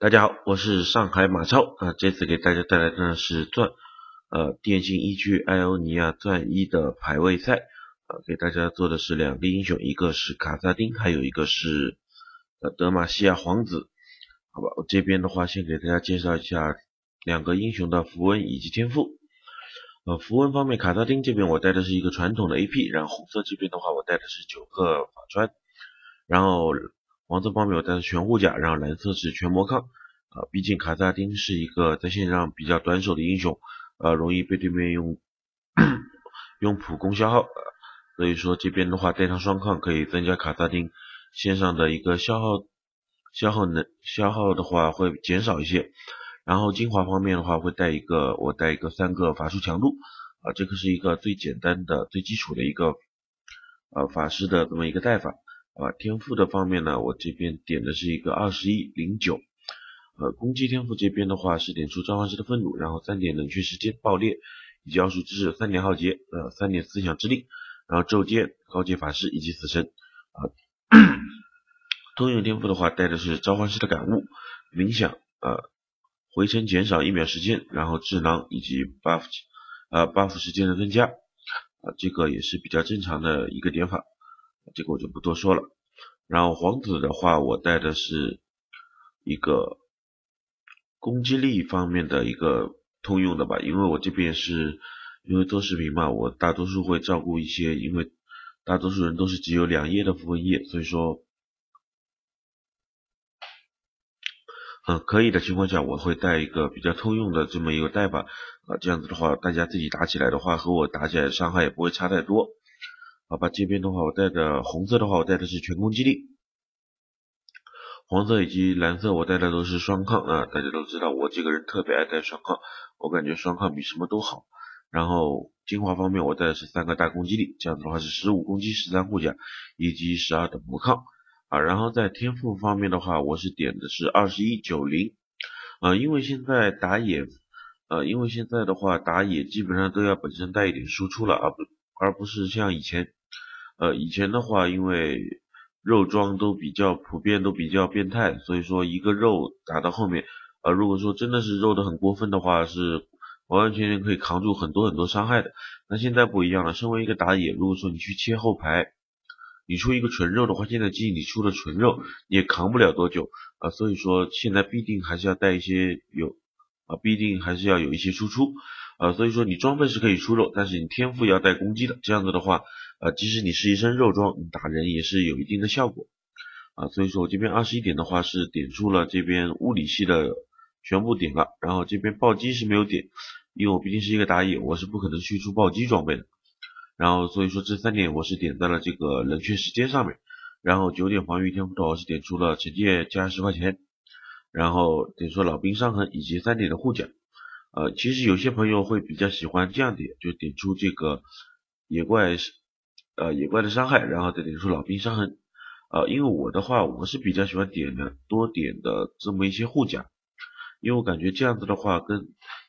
大家好，我是上海马超啊，这次给大家带来的是钻呃电信一区艾欧尼亚钻一的排位赛啊，给大家做的是两个英雄，一个是卡萨丁，还有一个是呃德玛西亚皇子。好吧，我这边的话先给大家介绍一下两个英雄的符文以及天赋。呃，符文方面，卡萨丁这边我带的是一个传统的 AP，然后红色这边的话我带的是九个法穿，然后。黄色方面我带的全护甲，然后蓝色是全魔抗，啊，毕竟卡萨丁是一个在线上比较短手的英雄，呃，容易被对面用用普攻消耗，所以说这边的话带上双抗可以增加卡萨丁线上的一个消耗，消耗能消耗的话会减少一些，然后精华方面的话会带一个我带一个三个法术强度，啊，这个是一个最简单的最基础的一个呃法师的这么一个带法。啊，天赋的方面呢，我这边点的是一个二十一零九，呃，攻击天赋这边的话是点出召唤师的愤怒，然后三点冷却时间爆裂，以及奥数知识三点浩劫，呃，三点思想之力，然后咒剑高阶法师以及死神，啊，通用天赋的话带的是召唤师的感悟，冥想，呃，回程减少一秒时间，然后智囊以及 buff，呃，buff 时间的增加，啊，这个也是比较正常的一个点法。这个我就不多说了。然后皇子的话，我带的是一个攻击力方面的一个通用的吧，因为我这边是因为做视频嘛，我大多数会照顾一些，因为大多数人都是只有两页的符文页，所以说，嗯，可以的情况下，我会带一个比较通用的这么一个带吧，啊，这样子的话，大家自己打起来的话，和我打起来伤害也不会差太多。好吧，这边的话，我带的红色的话，我带的是全攻击力，黄色以及蓝色我带的都是双抗啊，大家都知道我这个人特别爱带双抗，我感觉双抗比什么都好。然后精华方面我带的是三个大攻击力，这样子的话是十五攻击、十三护甲以及十二的魔抗啊。然后在天赋方面的话，我是点的是二十一九零啊，因为现在打野呃，因为现在的话打野基本上都要本身带一点输出了啊，不而不是像以前。呃，以前的话，因为肉装都比较普遍，都比较变态，所以说一个肉打到后面，呃，如果说真的是肉的很过分的话，是完完全全可以扛住很多很多伤害的。那现在不一样了，身为一个打野，如果说你去切后排，你出一个纯肉的话，现在即使你出了纯肉，你也扛不了多久啊。所以说现在必定还是要带一些有啊，必定还是要有一些输出啊。所以说你装备是可以出肉，但是你天赋要带攻击的，这样子的话。呃，即使你是一身肉装，你打人也是有一定的效果啊。所以说我这边二十一点的话是点出了这边物理系的全部点了，然后这边暴击是没有点，因为我毕竟是一个打野，我是不可能去出暴击装备的。然后所以说这三点我是点在了这个冷却时间上面，然后九点防御天赋的话是点出了惩戒加十块钱，然后点出老兵伤痕以及三点的护甲。呃，其实有些朋友会比较喜欢这样点，就点出这个野怪。呃，野怪的伤害，然后再点出老兵伤痕，呃，因为我的话，我是比较喜欢点的多点的这么一些护甲，因为我感觉这样子的话，跟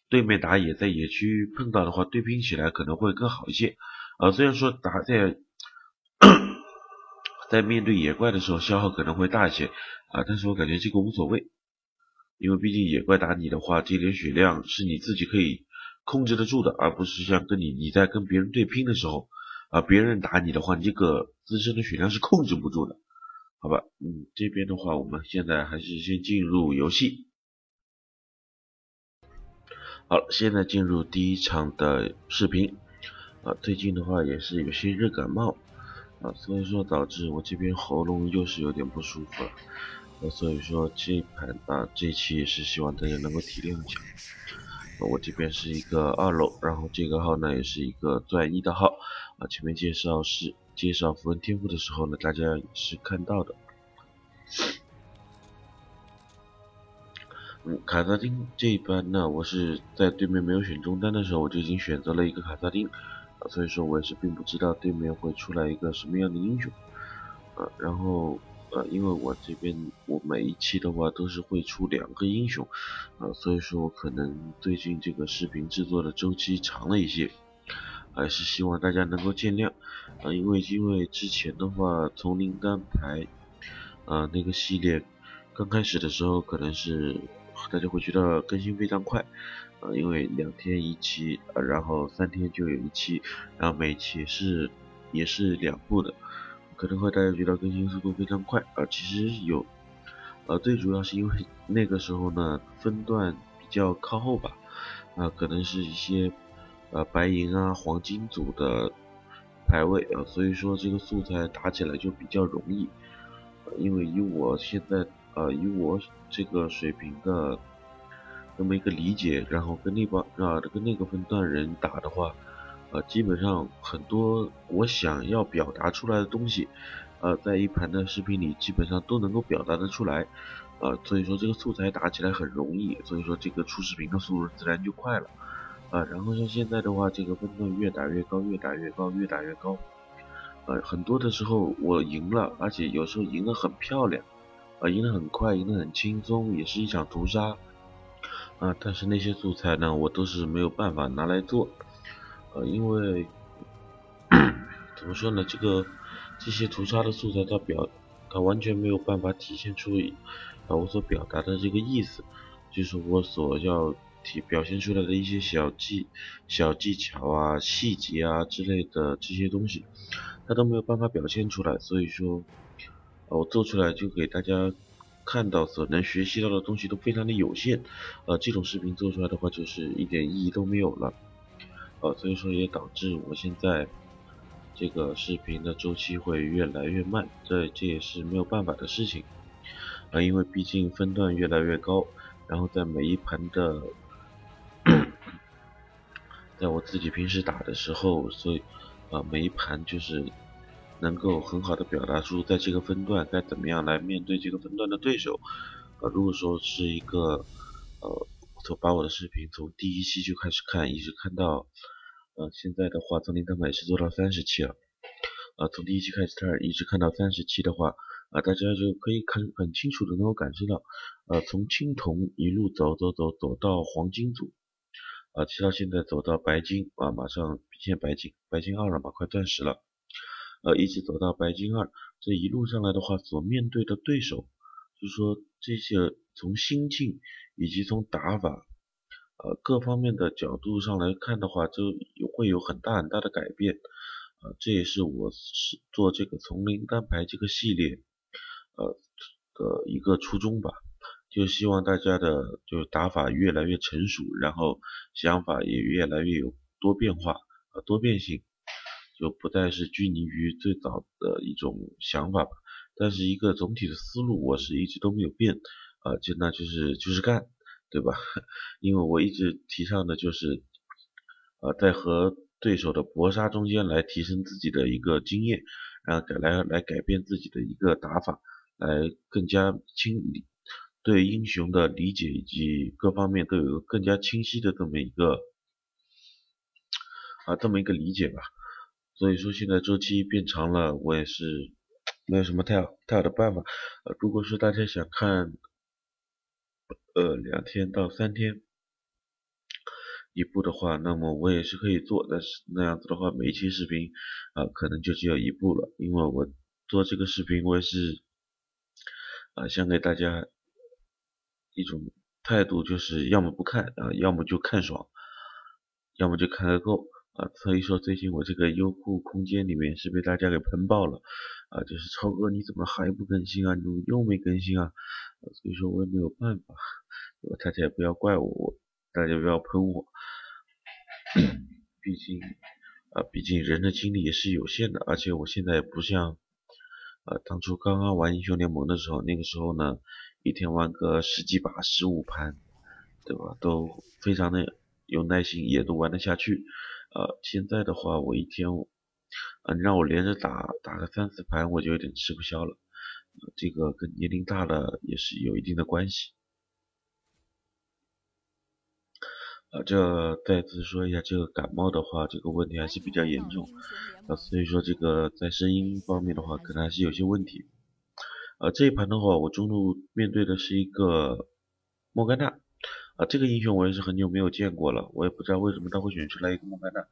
对面打野在野区碰到的话，对拼起来可能会更好一些。呃，虽然说打在在面对野怪的时候消耗可能会大一些啊，但是我感觉这个无所谓，因为毕竟野怪打你的话，这点血量是你自己可以控制得住的，而不是像跟你你在跟别人对拼的时候。啊，别人打你的话，你这个自身的血量是控制不住的，好吧？嗯，这边的话，我们现在还是先进入游戏。好，现在进入第一场的视频。啊，最近的话也是有些热感冒，啊，所以说导致我这边喉咙又是有点不舒服了。那所以说这盘啊，这期也是希望大家能够体谅一下。我这边是一个二楼，然后这个号呢也是一个钻一的号。啊，前面介绍是介绍符文天赋的时候呢，大家也是看到的。嗯，卡萨丁这一班呢，我是在对面没有选中单的时候，我就已经选择了一个卡萨丁，啊，所以说我也是并不知道对面会出来一个什么样的英雄，呃，然后呃，因为我这边我每一期的话都是会出两个英雄，啊，所以说我可能最近这个视频制作的周期长了一些。还是希望大家能够见谅。啊，因为因为之前的话从零单排啊那个系列刚开始的时候可能是大家会觉得更新非常快，呃，因为两天一期，呃，然后三天就有一期，然后每期是也是两部的，可能会大家觉得更新速度非常快，啊，其实有，呃，最主要是因为那个时候呢分段比较靠后吧，啊，可能是一些呃白银啊黄金组的。排位啊，所以说这个素材打起来就比较容易，因为以我现在呃以我这个水平的那么一个理解，然后跟那帮啊跟那个分段人打的话，呃基本上很多我想要表达出来的东西，呃在一盘的视频里基本上都能够表达得出来，呃所以说这个素材打起来很容易，所以说这个出视频的速度自然就快了。啊，然后像现在的话，这个分段越打越高，越打越高，越打越高。呃，很多的时候我赢了，而且有时候赢得很漂亮，啊，赢得很快，赢得很轻松，也是一场屠杀。啊，但是那些素材呢，我都是没有办法拿来做，呃，因为 怎么说呢，这个这些屠杀的素材，它表它完全没有办法体现出啊我所表达的这个意思，就是我所要。体表现出来的一些小技、小技巧啊、细节啊之类的这些东西，他都没有办法表现出来，所以说，我做出来就给大家看到所能学习到的东西都非常的有限，呃，这种视频做出来的话就是一点意义都没有了，呃，所以说也导致我现在这个视频的周期会越来越慢，这这也是没有办法的事情，啊，因为毕竟分段越来越高，然后在每一盘的。在我自己平时打的时候，所以啊每一盘就是能够很好的表达出在这个分段该怎么样来面对这个分段的对手。呃，如果说是一个呃，从把我的视频从第一期就开始看，一直看到呃现在的话，丛林蛋白是做到三十期了。呃，从第一期开始看，一直看到三十期的话，啊大家就可以看很清楚的能够感受到，呃从青铜一路走走走走到黄金组。啊，直到现在走到白金啊，马上现白金，白金二了嘛，快钻石了。呃，一直走到白金二，这一路上来的话，所面对的对手，就是说这些从心境以及从打法，呃，各方面的角度上来看的话，就会有很大很大的改变。啊，这也是我是做这个丛林单排这个系列，呃的一个初衷吧。就希望大家的就打法越来越成熟，然后想法也越来越有多变化和多变性，就不再是拘泥于最早的一种想法吧。但是一个总体的思路我是一直都没有变，啊，就那就是就是干，对吧？因为我一直提倡的就是，呃，在和对手的搏杀中间来提升自己的一个经验，然后改来来改变自己的一个打法，来更加清理。对英雄的理解以及各方面都有更加清晰的这么一个啊这么一个理解吧，所以说现在周期变长了，我也是没有什么太好太好的办法。呃，如果说大家想看呃两天到三天一部的话，那么我也是可以做，但是那样子的话，每一期视频啊可能就只有一部了，因为我做这个视频我也是啊想给大家。一种态度就是要么不看啊，要么就看爽，要么就看个够啊。所以说最近我这个优酷空间里面是被大家给喷爆了啊，就是超哥你怎么还不更新啊？你又没更新啊？所以说我也没有办法，大家也不要怪我，大家不要喷我，毕竟啊，毕竟人的精力也是有限的，而且我现在也不像啊当初刚刚玩英雄联盟的时候，那个时候呢。一天玩个十几把、十五盘，对吧？都非常的有耐心，也都玩得下去。呃，现在的话，我一天，呃，让我连着打打个三四盘，我就有点吃不消了。这个跟年龄大了也是有一定的关系。啊，这再次说一下，这个感冒的话，这个问题还是比较严重。啊，所以说这个在声音方面的话，可能还是有些问题。呃，这一盘的话，我中路面对的是一个莫甘娜，啊，这个英雄我也是很久没有见过了，我也不知道为什么他会选出来一个莫甘娜，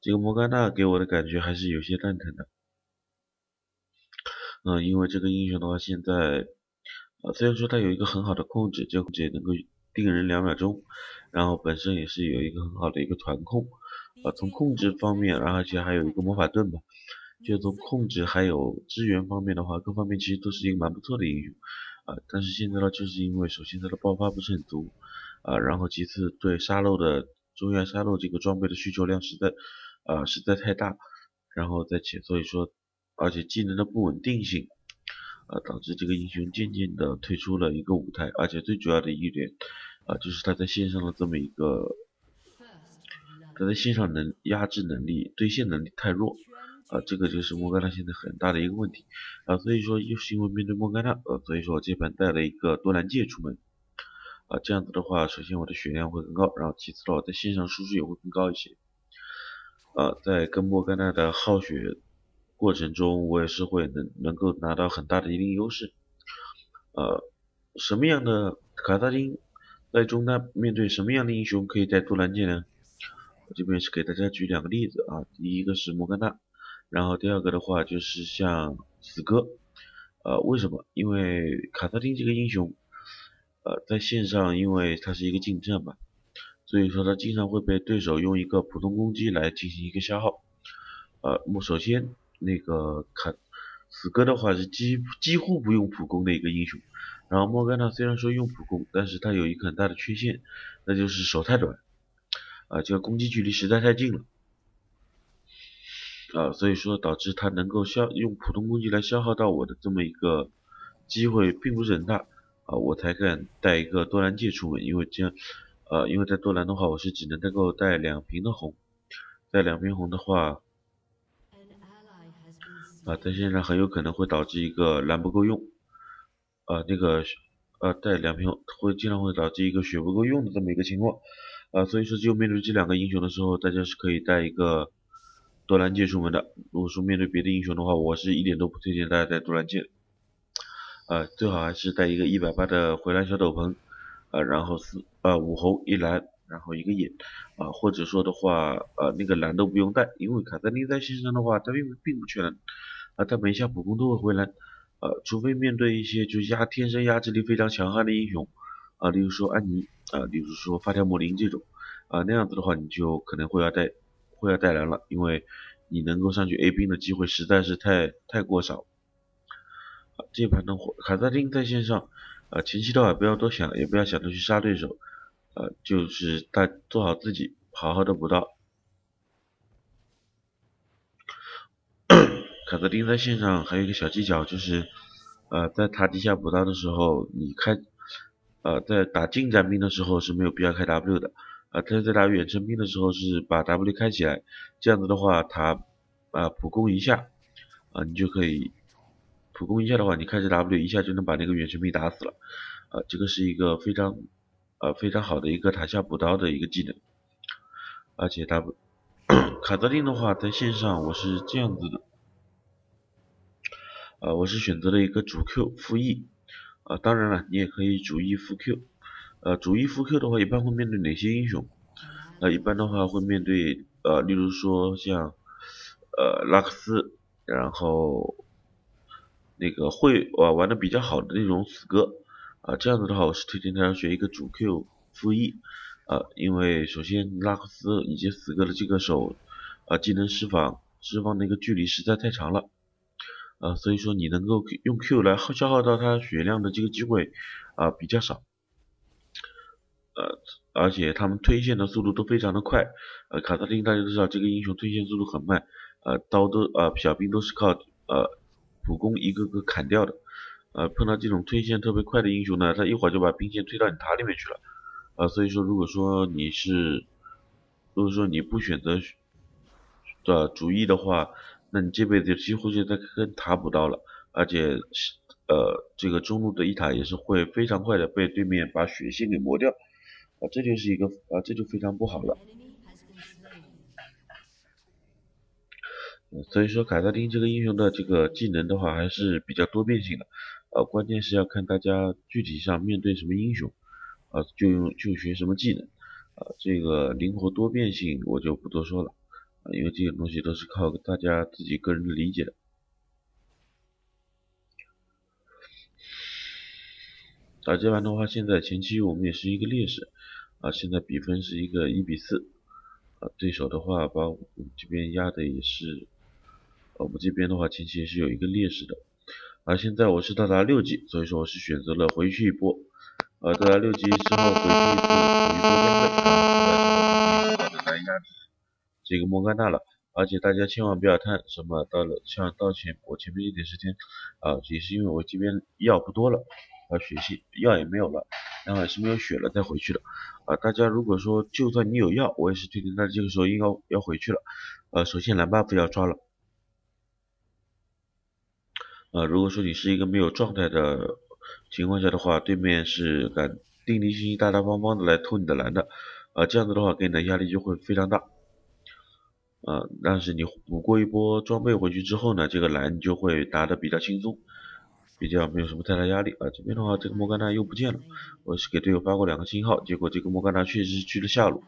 这个莫甘娜给我的感觉还是有些蛋疼的，嗯，因为这个英雄的话，现在啊，虽然说他有一个很好的控制，这个控制能够定人两秒钟，然后本身也是有一个很好的一个团控，啊，从控制方面，然后而且还有一个魔法盾吧，就从控制还有支援方面的话，各方面其实都是一个蛮不错的英雄，啊，但是现在呢，就是因为首先它的爆发不是很足，啊，然后其次对沙漏的中原沙漏这个装备的需求量实在，啊，实在太大，然后再且所以说，而且技能的不稳定性。啊，导致这个英雄渐渐的退出了一个舞台，而且最主要的一点，啊，就是他在线上的这么一个，他在线上能压制能力、对线能力太弱，啊，这个就是莫甘娜现在很大的一个问题，啊，所以说又是因为面对莫甘娜，呃，所以说我这盘带了一个多兰戒出门，啊，这样子的话，首先我的血量会更高，然后其次的话，在线上输出也会更高一些，啊，在跟莫甘娜的耗血。过程中，我也是会能能够拿到很大的一定优势。呃，什么样的卡萨丁在中单面对什么样的英雄可以带多兰戒呢？我这边是给大家举两个例子啊，第一个是莫甘娜，然后第二个的话就是像死哥。呃，为什么？因为卡萨丁这个英雄，呃，在线上因为他是一个近战嘛，所以说他经常会被对手用一个普通攻击来进行一个消耗。呃，我首先。那个卡死哥的话是几几乎不用普攻的一个英雄，然后莫甘娜虽然说用普攻，但是他有一个很大的缺陷，那就是手太短，啊，这个攻击距离实在太近了，啊，所以说导致他能够消用普通攻击来消耗到我的这么一个机会并不是很大，啊，我才敢带一个多兰戒出门，因为这样，呃，因为在多兰的话我是只能能够带两瓶的红，带两瓶红的话。啊，但现在很有可能会导致一个蓝不够用，啊，那个呃带两瓶会经常会导致一个血不够用的这么一个情况，啊，所以说就面对这两个英雄的时候，大家是可以带一个多兰戒出门的。如果说面对别的英雄的话，我是一点都不推荐大家带多兰戒，啊，最好还是带一个一百八的回蓝小斗篷，啊，然后四啊五红一蓝。然后一个眼啊，或者说的话，呃，那个蓝都不用带，因为卡萨丁在线上的话，他并并不缺蓝，啊，他每一下普攻都会回蓝，呃，除非面对一些就压天生压制力非常强悍的英雄，啊，例如说安妮，啊，例如说发条魔灵这种，啊，那样子的话，你就可能会要带会要带蓝了，因为你能够上去 A 兵的机会实在是太太过少。这盘的话，卡萨丁在线上，啊，前期的话不要多想，也不要想着去杀对手。呃，就是大做好自己，好好的补刀。卡萨丁在线上还有一个小技巧，就是呃，在塔底下补刀的时候，你开呃，在打近战兵的时候是没有必要开 W 的，啊，他在打远程兵的时候是把 W 开起来，这样子的话，他啊普攻一下，啊，你就可以普攻一下的话，你开着 W 一下就能把那个远程兵打死了，啊，这个是一个非常。呃，非常好的一个塔下补刀的一个技能，而且他卡特丁的话，在线上我是这样子的，呃，我是选择了一个主 Q 负 E，啊，当然了，你也可以主 E 负 Q，呃，主一副 Q 的话，一般会面对哪些英雄？呃，一般的话会面对呃，例如说像呃拉克斯，然后那个会玩玩的比较好的那种死哥。啊，这样子的话，我是推荐大家学一个主 Q 负 E，啊，因为首先拉克斯以及死哥的这个手，啊，技能释放释放的一个距离实在太长了，啊，所以说你能够用 Q 来耗消耗到他血量的这个机会啊比较少，呃，而且他们推线的速度都非常的快，呃，卡特琳大家都知道这个英雄推线速度很慢，呃，刀都呃小兵都是靠呃普攻一个个砍掉的。呃，碰到这种推线特别快的英雄呢，他一会儿就把兵线推到你塔里面去了，啊，所以说如果说你是，如果说你不选择的主意的话，那你这辈子几乎就在跟塔补刀了，而且呃，这个中路的一塔也是会非常快的被对面把血线给磨掉，这就是一个啊，这就非常不好了。所以说凯撒丁这个英雄的这个技能的话还是比较多变性的。呃，关键是要看大家具体上面对什么英雄，啊，就用就学什么技能，啊，这个灵活多变性我就不多说了，啊，因为这些东西都是靠大家自己个人的理解的。啊，这盘的话，现在前期我们也是一个劣势，啊，现在比分是一个一比四，啊，对手的话把我们这边压的也是，我们这边的话前期是有一个劣势的，啊，现在我是到达六级，所以说我是选择了回去一波，啊，到达六级之后回去一次补一波装备，啊，出来之后可以好好的来压这个莫甘娜了。而且大家千万不要贪什么，到了像到前我前面一点时间，啊，也是因为我这边药不多了，啊，血系药也没有了，然后也是没有血了再回去的，啊，大家如果说就算你有药，我也是推荐大家这个时候应该要回去了，呃，首先蓝 buff 要抓了，啊，如果说你是一个没有状态的情况下的话，对面是敢定定心心大大方方的来偷你的蓝的，啊，这样子的话给你的压力就会非常大。呃，但是你补过一波装备回去之后呢，这个蓝就会打得比较轻松，比较没有什么太大压力啊。这边的话，这个莫甘娜又不见了，我是给队友发过两个信号，结果这个莫甘娜确实是去了下路，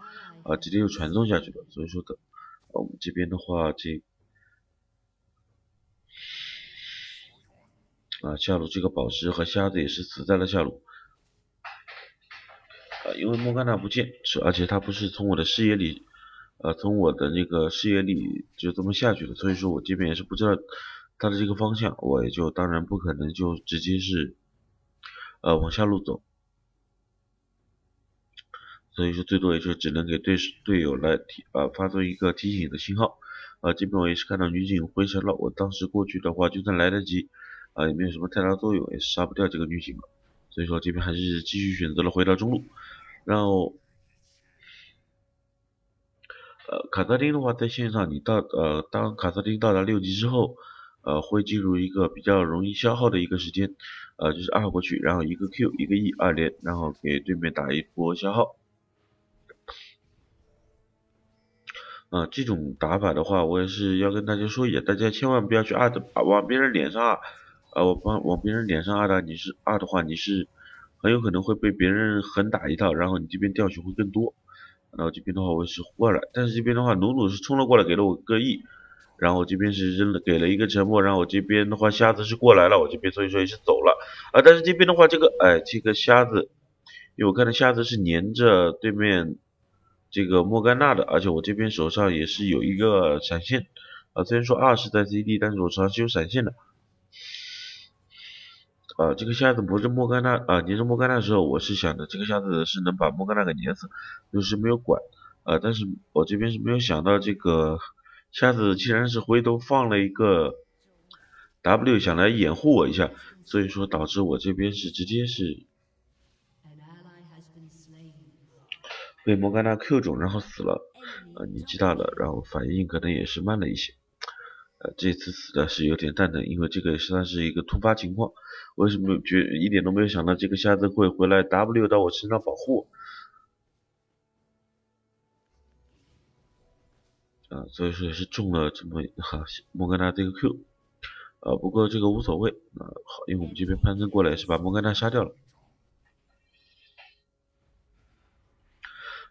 啊，直接又传送下去了。所以说的，我们这边的话，这啊下路这个宝石和瞎子也是死在了下路，啊，因为莫甘娜不见，是而且他不是从我的视野里。呃，从我的那个视野里就这么下去的，所以说我这边也是不知道他的这个方向，我也就当然不可能就直接是呃往下路走，所以说最多也就只能给队队友来提呃发送一个提醒的信号，啊这边我也是看到女警回城了，我当时过去的话就算来得及，啊也没有什么太大作用，也杀不掉这个女警了，所以说这边还是继续选择了回到中路，然后。呃，卡萨丁的话，在线上你到呃，当卡萨丁到达六级之后，呃，会进入一个比较容易消耗的一个时间，呃，就是二过去，然后一个 Q 一个 E 二连，然后给对面打一波消耗。啊，这种打法的话，我也是要跟大家说一下，大家千万不要去二的往别人脸上啊，啊，我往往别人脸上二的，你是二的话，你是很有可能会被别人狠打一套，然后你这边掉血会更多。然后这边的话我是过来，但是这边的话努努是冲了过来给了我个 E，然后我这边是扔了给了一个沉默，然后我这边的话瞎子是过来了，我这边所以说也是走了啊，但是这边的话这个哎这个瞎子，因为我看到瞎子是粘着对面这个莫甘娜的，而且我这边手上也是有一个闪现啊，虽然说二是在 CD，但是我手上是有闪现的。啊，这个瞎子不是莫甘娜啊，粘着莫甘娜的时候，我是想的这个瞎子是能把莫甘娜给粘死，就是没有管啊。但是我这边是没有想到这个瞎子既然是回头放了一个 W 想来掩护我一下，所以说导致我这边是直接是被莫甘娜 Q 中，然后死了啊，年纪大了，然后反应可能也是慢了一些。呃，这次死的是有点蛋疼，因为这个算是一个突发情况。为什么觉一点都没有想到这个瞎子会回来 W 到我身上保护我？啊，所以说也是中了这么哈莫甘娜这个 Q。啊，不过这个无所谓啊，好，因为我们这边攀登过来是把莫甘娜杀掉了。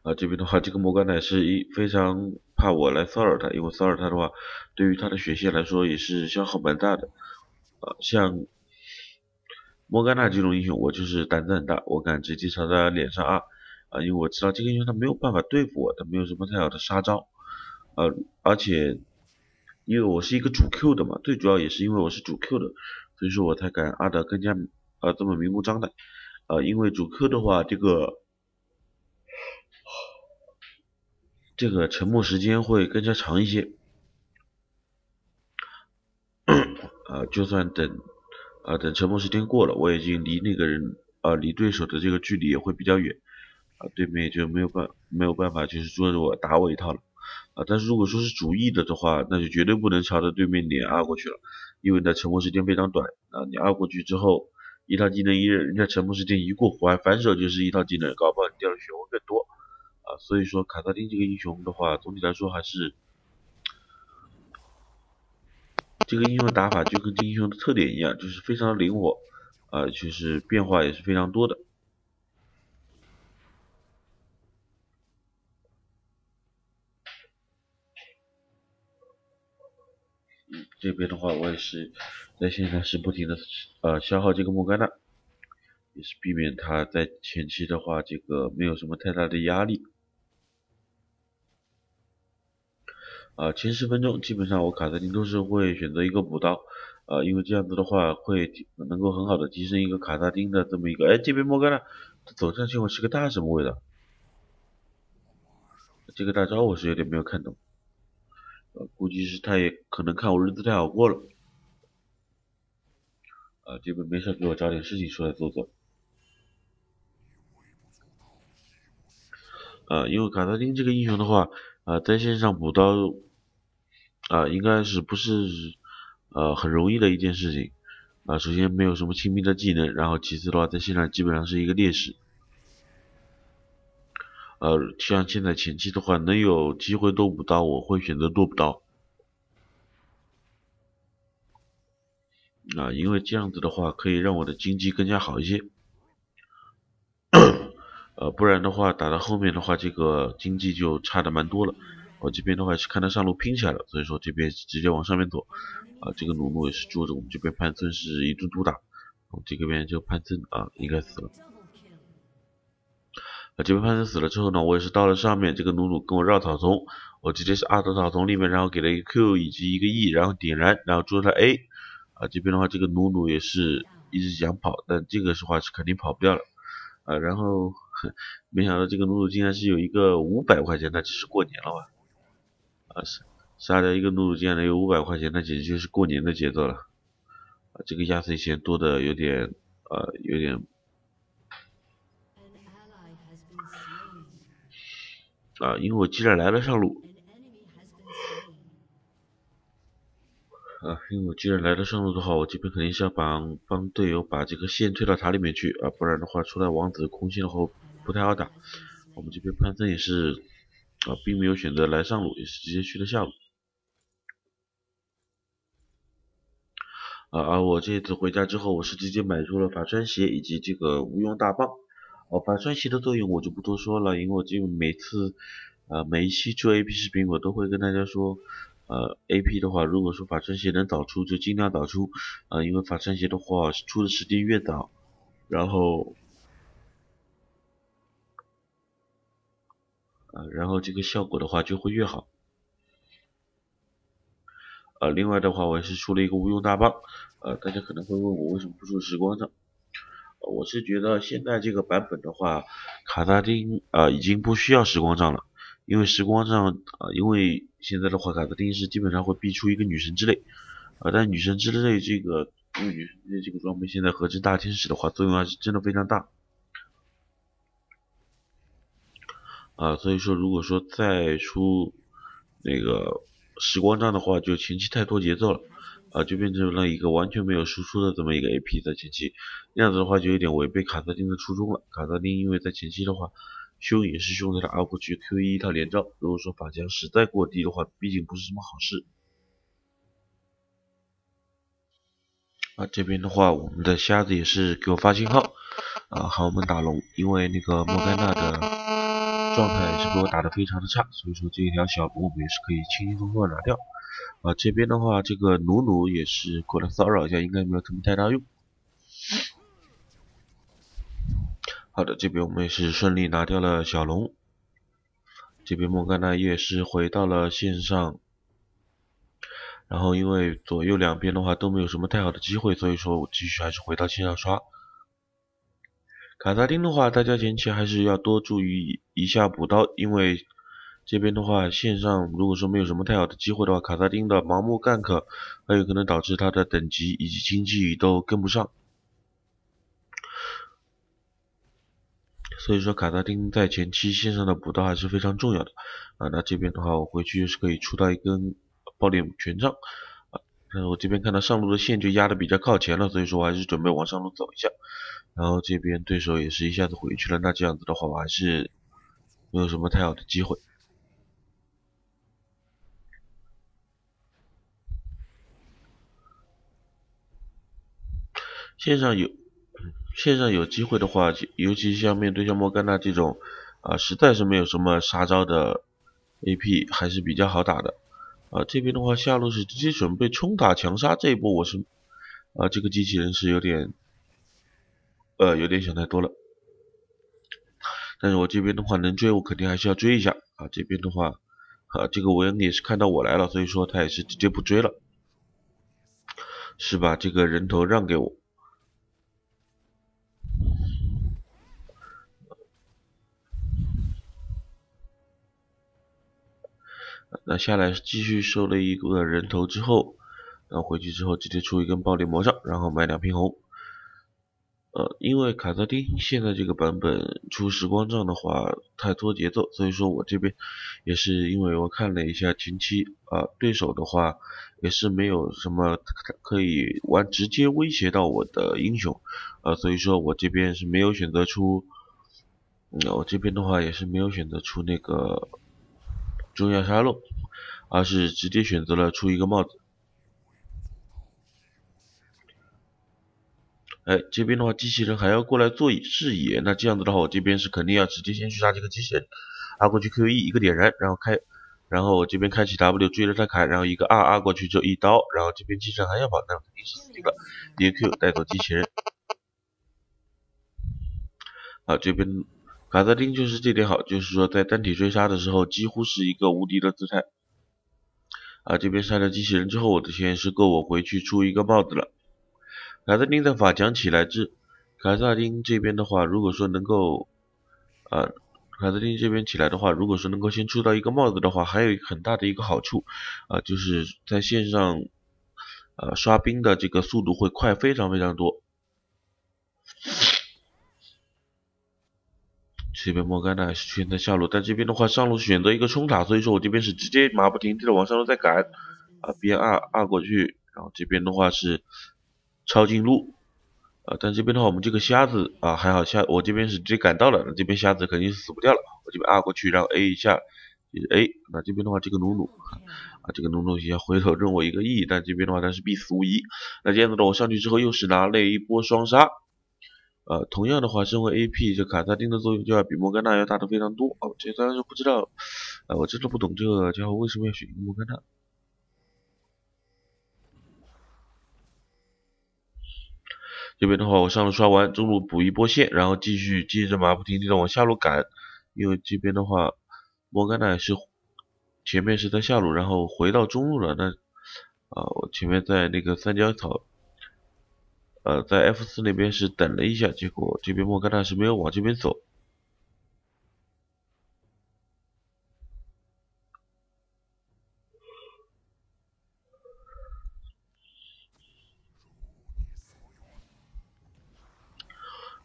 啊，这边的话，这个莫甘娜是一非常怕我来骚扰他，因为骚扰他的话，对于他的血线来说也是消耗蛮大的。啊，像莫甘娜这种英雄，我就是胆子很大，我敢直接朝他脸上啊啊，因为我知道这个英雄他没有办法对付我，他没有什么太好的杀招。呃，而且因为我是一个主 Q 的嘛，最主要也是因为我是主 Q 的，所以说我才敢啊的更加啊这么明目张胆。呃，因为主 Q 的话，这个。这个沉默时间会更加长一些，啊，就算等啊等沉默时间过了，我已经离那个人啊离对手的这个距离也会比较远，啊，对面就没有办没有办法就是捉着我打我一套了，啊，但是如果说是主 E 的的话，那就绝对不能朝着对面脸二过去了，因为那沉默时间非常短，啊，你二过去之后，一套技能一人家沉默时间一过，还反手就是一套技能，搞不好你掉的血会更多。啊，所以说卡萨丁这个英雄的话，总体来说还是这个英雄的打法就跟这英雄的特点一样，就是非常灵活，啊，就是变化也是非常多的。嗯，这边的话我也是在线上是不停的呃消耗这个莫甘娜。也是避免他在前期的话，这个没有什么太大的压力。啊，前十分钟基本上我卡特丁都是会选择一个补刀，啊，因为这样子的话会能够很好的提升一个卡萨丁的这么一个。哎，这边莫甘娜走上去我是个大什么味道？这个大招我是有点没有看懂，呃，估计是他也可能看我日子太好过了，啊，这边没事给我找点事情出来做做。啊，因为卡萨丁这个英雄的话，啊，在线上补刀。啊，应该是不是呃很容易的一件事情啊？首先没有什么亲密的技能，然后其次的话，在线上基本上是一个劣势。呃，像现在前期的话，能有机会多补刀，我会选择多补刀。啊，因为这样子的话，可以让我的经济更加好一些。呃，不然的话，打到后面的话，这个经济就差的蛮多了。我这边的话是看到上路拼起来了，所以说这边直接往上面走。啊，这个努努也是捉着我们这边潘森是一顿毒打。我这个边就潘森啊应该死了。啊，这边潘森死了之后呢，我也是到了上面，这个努努跟我绕草丛，我直接是二的草丛里面，然后给了一个 Q 以及一个 E，然后点燃，然后捉他 A。啊，这边的话这个努努也是一直想跑，但这个的话是肯定跑不掉了。啊，然后没想到这个努努竟然是有一个五百块钱，那只是过年了吧？啊，杀杀掉一个努努竟然能有五百块钱，那简直就是过年的节奏了。啊，这个压岁钱多的有点，呃，有点。啊，因为我既然来了上路，啊，因为我既然来了上路的话，我这边肯定是要帮帮队友把这个线推到塔里面去啊，不然的话出来王子空心的话不太好打。我们这边潘森也是。啊，并没有选择来上路，也是直接去了下路。啊，而我这次回家之后，我是直接买入了法穿鞋以及这个无用大棒。哦，法穿鞋的作用我就不多说了，因为我就每次，呃，每一期出 AP 视频，我都会跟大家说，呃，AP 的话，如果说法穿鞋能早出，就尽量早出。啊，因为法穿鞋的话，出的时间越早，然后。啊，然后这个效果的话就会越好。呃，另外的话，我也是出了一个无用大棒。呃，大家可能会问我为什么不出时光杖？我是觉得现在这个版本的话，卡萨丁啊已经不需要时光杖了，因为时光杖啊，因为现在的话，卡萨丁是基本上会逼出一个女神之泪。啊，但女神之泪这个，因为女神之泪这个装备现在合成大天使的话，作用还是真的非常大。啊，所以说如果说再出那个时光杖的话，就前期太拖节奏了，啊，就变成了一个完全没有输出的这么一个 AP 在前期，那样子的话就有点违背卡萨丁的初衷了。卡萨丁因为在前期的话，凶也是凶在他熬过去 Q 一套连招，如果说法强实在过低的话，毕竟不是什么好事。啊，这边的话，我们的瞎子也是给我发信号，啊，喊我们打龙，因为那个莫甘娜的。状态也是给我打的非常的差，所以说这一条小龙我们也是可以轻轻松松的拿掉。啊，这边的话，这个努努也是过来骚扰一下，应该没有什么太大用。好的，这边我们也是顺利拿掉了小龙。这边莫甘娜也是回到了线上，然后因为左右两边的话都没有什么太好的机会，所以说我继续还是回到线上刷。卡萨丁的话，大家前期还是要多注意一下补刀，因为这边的话，线上如果说没有什么太好的机会的话，卡萨丁的盲目 gank 很有可能导致他的等级以及经济都跟不上。所以说，卡萨丁在前期线上的补刀还是非常重要的啊。那这边的话，我回去是可以出到一根爆裂权杖啊。那我这边看到上路的线就压的比较靠前了，所以说我还是准备往上路走一下。然后这边对手也是一下子回去了，那这样子的话，我还是没有什么太好的机会。线上有线上有机会的话，尤其像面对像莫甘娜这种啊，实在是没有什么杀招的 AP，还是比较好打的。啊，这边的话下路是直接准备冲塔强杀，这一波我是啊，这个机器人是有点。呃，有点想太多了。但是我这边的话能追，我肯定还是要追一下啊。这边的话，啊，这个维恩也是看到我来了，所以说他也是直接不追了，是把这个人头让给我。那下来继续收了一个人头之后，然后回去之后直接出一根暴力魔杖，然后买两瓶红。呃，因为卡萨丁现在这个版本出时光杖的话太拖节奏，所以说我这边也是因为我看了一下前期啊对手的话也是没有什么可以玩直接威胁到我的英雄，呃，所以说我这边是没有选择出，我这边的话也是没有选择出那个中央沙漏，而是直接选择了出一个帽子。哎，这边的话，机器人还要过来做视野，那这样子的话，我这边是肯定要直接先去杀这个机器人，啊过去 Q E 一个点燃，然后开，然后我这边开启 W 追着他砍，然后一个 R R 过去就一刀，然后这边机器人还要跑，那肯定是死了，一个 Q 带走机器人。啊，这边卡萨丁就是这点好，就是说在单体追杀的时候几乎是一个无敌的姿态。啊，这边杀掉机器人之后，我的钱是够我回去出一个帽子了。卡萨丁的法强起来之，卡萨丁这边的话，如果说能够，啊，卡萨丁这边起来的话，如果说能够先出到一个帽子的话，还有很大的一个好处，啊，就是在线上，呃，刷兵的这个速度会快非常非常多。这边莫甘娜是选择下路，但这边的话上路选择一个冲塔，所以说我这边是直接马不停蹄的往上路在赶，啊，边二二过去，然后这边的话是。抄近路，啊，但这边的话，我们这个瞎子啊还好，瞎我这边是直接赶到了，那这边瞎子肯定是死不掉了。我这边 R 过去，然后 A 一下，A。那这边的话，这个努努啊，这个努努想回头扔我一个 E，但这边的话他是必死无疑。那这样子的，我上去之后又是拿了一波双杀。呃，同样的话，身为 AP，这卡萨丁的作用就要比莫甘娜要大的非常多。哦，这当然是不知道，呃，我真的不懂这个家伙为什么要选莫甘娜。这边的话，我上路刷完，中路补一波线，然后继续接着马不停蹄的往下路赶。因为这边的话，莫甘娜是前面是在下路，然后回到中路了。那啊，我前面在那个三角草，呃，在 F 四那边是等了一下，结果这边莫甘娜是没有往这边走。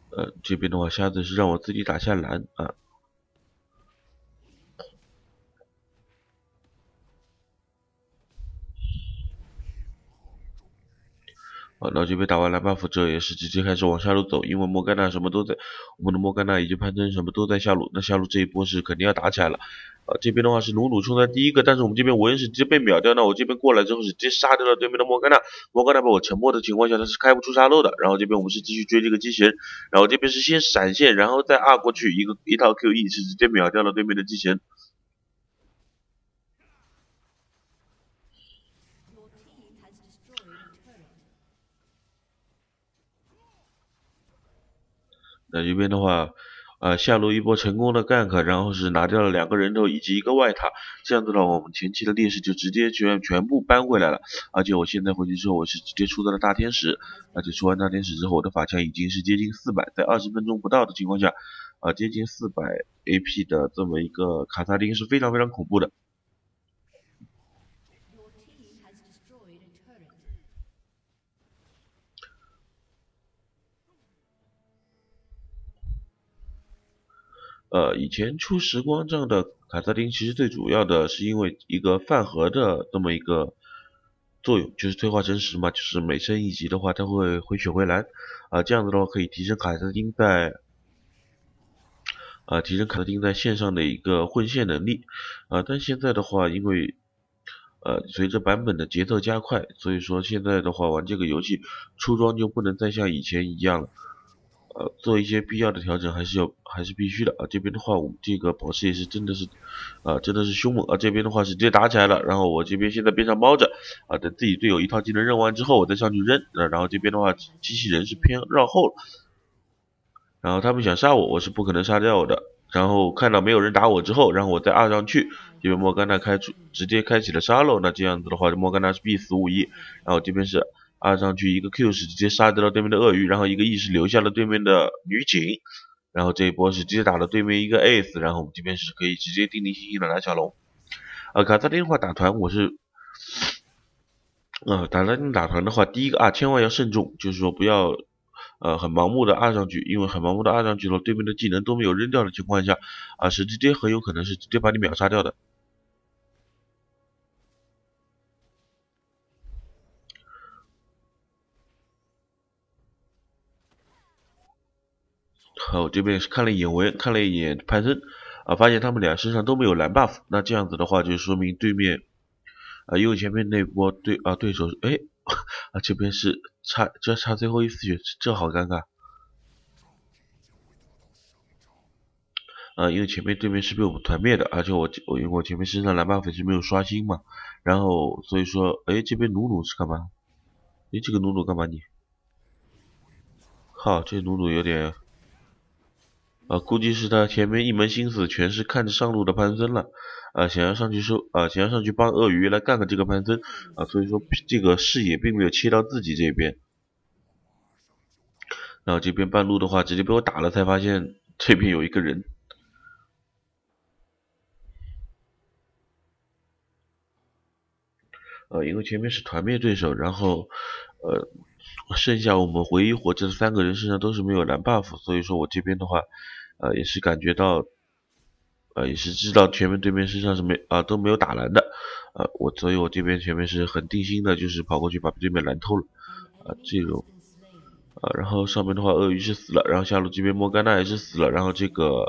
呃，这边的话，瞎子是让我自己打下蓝啊。啊，那这边打完蓝 buff 之后，也是直接开始往下路走，因为莫甘娜什么都在，我们的莫甘娜以及潘森什么都在下路，那下路这一波是肯定要打起来了。啊，这边的话是努努冲在第一个，但是我们这边文是直接被秒掉。那我这边过来之后是直接杀掉了对面的莫甘娜。莫甘娜被我沉默的情况下，他是开不出沙漏的。然后这边我们是继续追这个机器人，然后这边是先闪现，然后再 R 过去一个一套 QE 是直接秒掉了对面的机器人。那这边的话。呃，下路一波成功的 gank，然后是拿掉了两个人头以及一个外塔，这样子呢，我们前期的劣势就直接全全部搬回来了。而且我现在回去之后，我是直接出到了大天使，而且出完大天使之后，我的法强已经是接近四百，在二十分钟不到的情况下，啊，接近四百 AP 的这么一个卡萨丁是非常非常恐怖的。呃，以前出时光杖的卡萨丁，其实最主要的是因为一个饭盒的这么一个作用，就是退化成石嘛，就是每升一级的话，它会回血回蓝，啊，这样子的话可以提升卡萨丁在，啊，提升卡萨丁在线上的一个混线能力，啊，但现在的话，因为，呃，随着版本的节奏加快，所以说现在的话玩这个游戏出装就不能再像以前一样了。呃，做一些必要的调整还是要还是必须的啊。这边的话，我们这个宝石也是真的是，啊，真的是凶猛啊。这边的话是直接打起来了，然后我这边现在边上猫着，啊，等自己队友一套技能扔完之后，我再上去扔。啊，然后这边的话，机器人是偏绕后了。然后他们想杀我，我是不可能杀掉的。然后看到没有人打我之后，然后我再二上去，这边莫甘娜开出直接开启了沙漏。那这样子的话，莫甘娜是必死无疑。然后这边是按上去一个 Q 是直接杀掉了对面的鳄鱼，然后一个 E 是留下了对面的女警。然后这一波是直接打了对面一个 Ace，然后我们这边是可以直接定定心心的拿小龙。呃，卡萨丁的话打团我是，呃，打萨丁打团的话，第一个啊千万要慎重，就是说不要。呃，很盲目的按上去，因为很盲目的按上去了，对面的技能都没有扔掉的情况下，啊，是直接很有可能是直接把你秒杀掉的。好，这边是看了一眼文，看了一眼潘森，啊，发现他们俩身上都没有蓝 buff，那这样子的话就说明对面，啊，因为前面那波对啊对手，哎。啊，这边是差，这差最后一丝血，这好尴尬。啊，因为前面对面是被我们团灭的，而且我我因为我前面身上蓝 buff 是没有刷新嘛，然后所以说，哎，这边努努是干嘛？哎，这个努努干嘛你？好，这努努有点。啊，估计是他前面一门心思全是看着上路的潘森了，啊，想要上去收，啊，想要上去帮鳄鱼来干个这个潘森，啊，所以说这个视野并没有切到自己这边，然后这边半路的话直接被我打了，才发现这边有一个人，呃，因为前面是团灭对手，然后，呃，剩下我们唯一活着的三个人身上都是没有蓝 buff，所以说我这边的话。呃，也是感觉到，呃，也是知道前面对面身上是没啊都没有打蓝的，呃，我所以我这边前面是很定心的，就是跑过去把对面蓝偷了，啊，这种，啊，然后上面的话鳄鱼是死了，然后下路这边莫甘娜也是死了，然后这个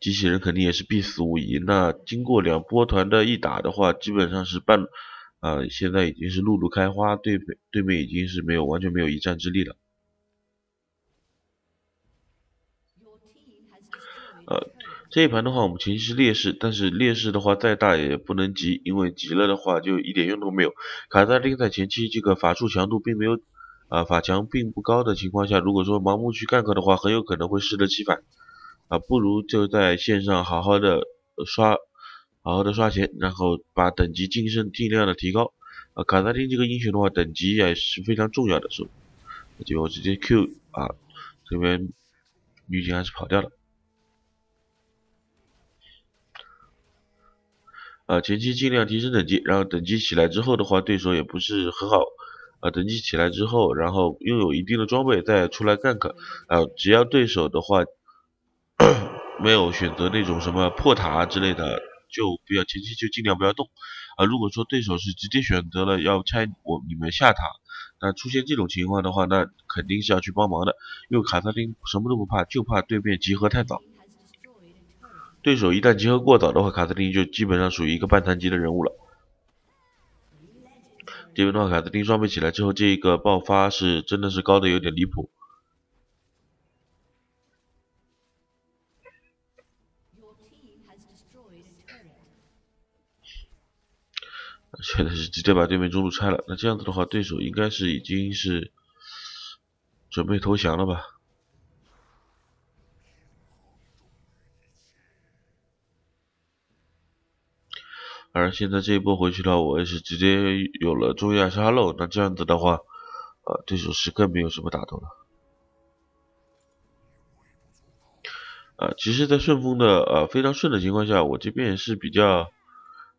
机器人肯定也是必死无疑。那经过两波团的一打的话，基本上是半，啊，现在已经是露露开花，对对面已经是没有完全没有一战之力了。呃，这一盘的话，我们前期是劣势，但是劣势的话再大也不能急，因为急了的话就一点用都没有。卡萨丁在前期这个法术强度并没有，啊法强并不高的情况下，如果说盲目去 gank 的话，很有可能会适得其反。啊，不如就在线上好好的刷，好好的刷钱，然后把等级晋升尽量的提高。啊，卡萨丁这个英雄的话，等级也是非常重要的，是。结果直接 Q 啊，这边女警还是跑掉了。啊，前期尽量提升等级，然后等级起来之后的话，对手也不是很好。啊，等级起来之后，然后拥有一定的装备再出来 gank。啊，只要对手的话没有选择那种什么破塔之类的，就不要前期就尽量不要动。啊，如果说对手是直接选择了要拆我你们下塔，那出现这种情况的话，那肯定是要去帮忙的。因为卡萨丁什么都不怕，就怕对面集合太早。对手一旦集合过早的话，卡斯汀就基本上属于一个半残疾的人物了。这边的话，卡斯汀装备起来之后，这个爆发是真的是高的有点离谱。现在是直接把对面中路拆了，那这样子的话，对手应该是已经是准备投降了吧？而现在这一波回去了，我也是直接有了中亚沙漏，那这样子的话，呃，对手是更没有什么打头了。呃，其实，在顺风的呃非常顺的情况下，我这边也是比较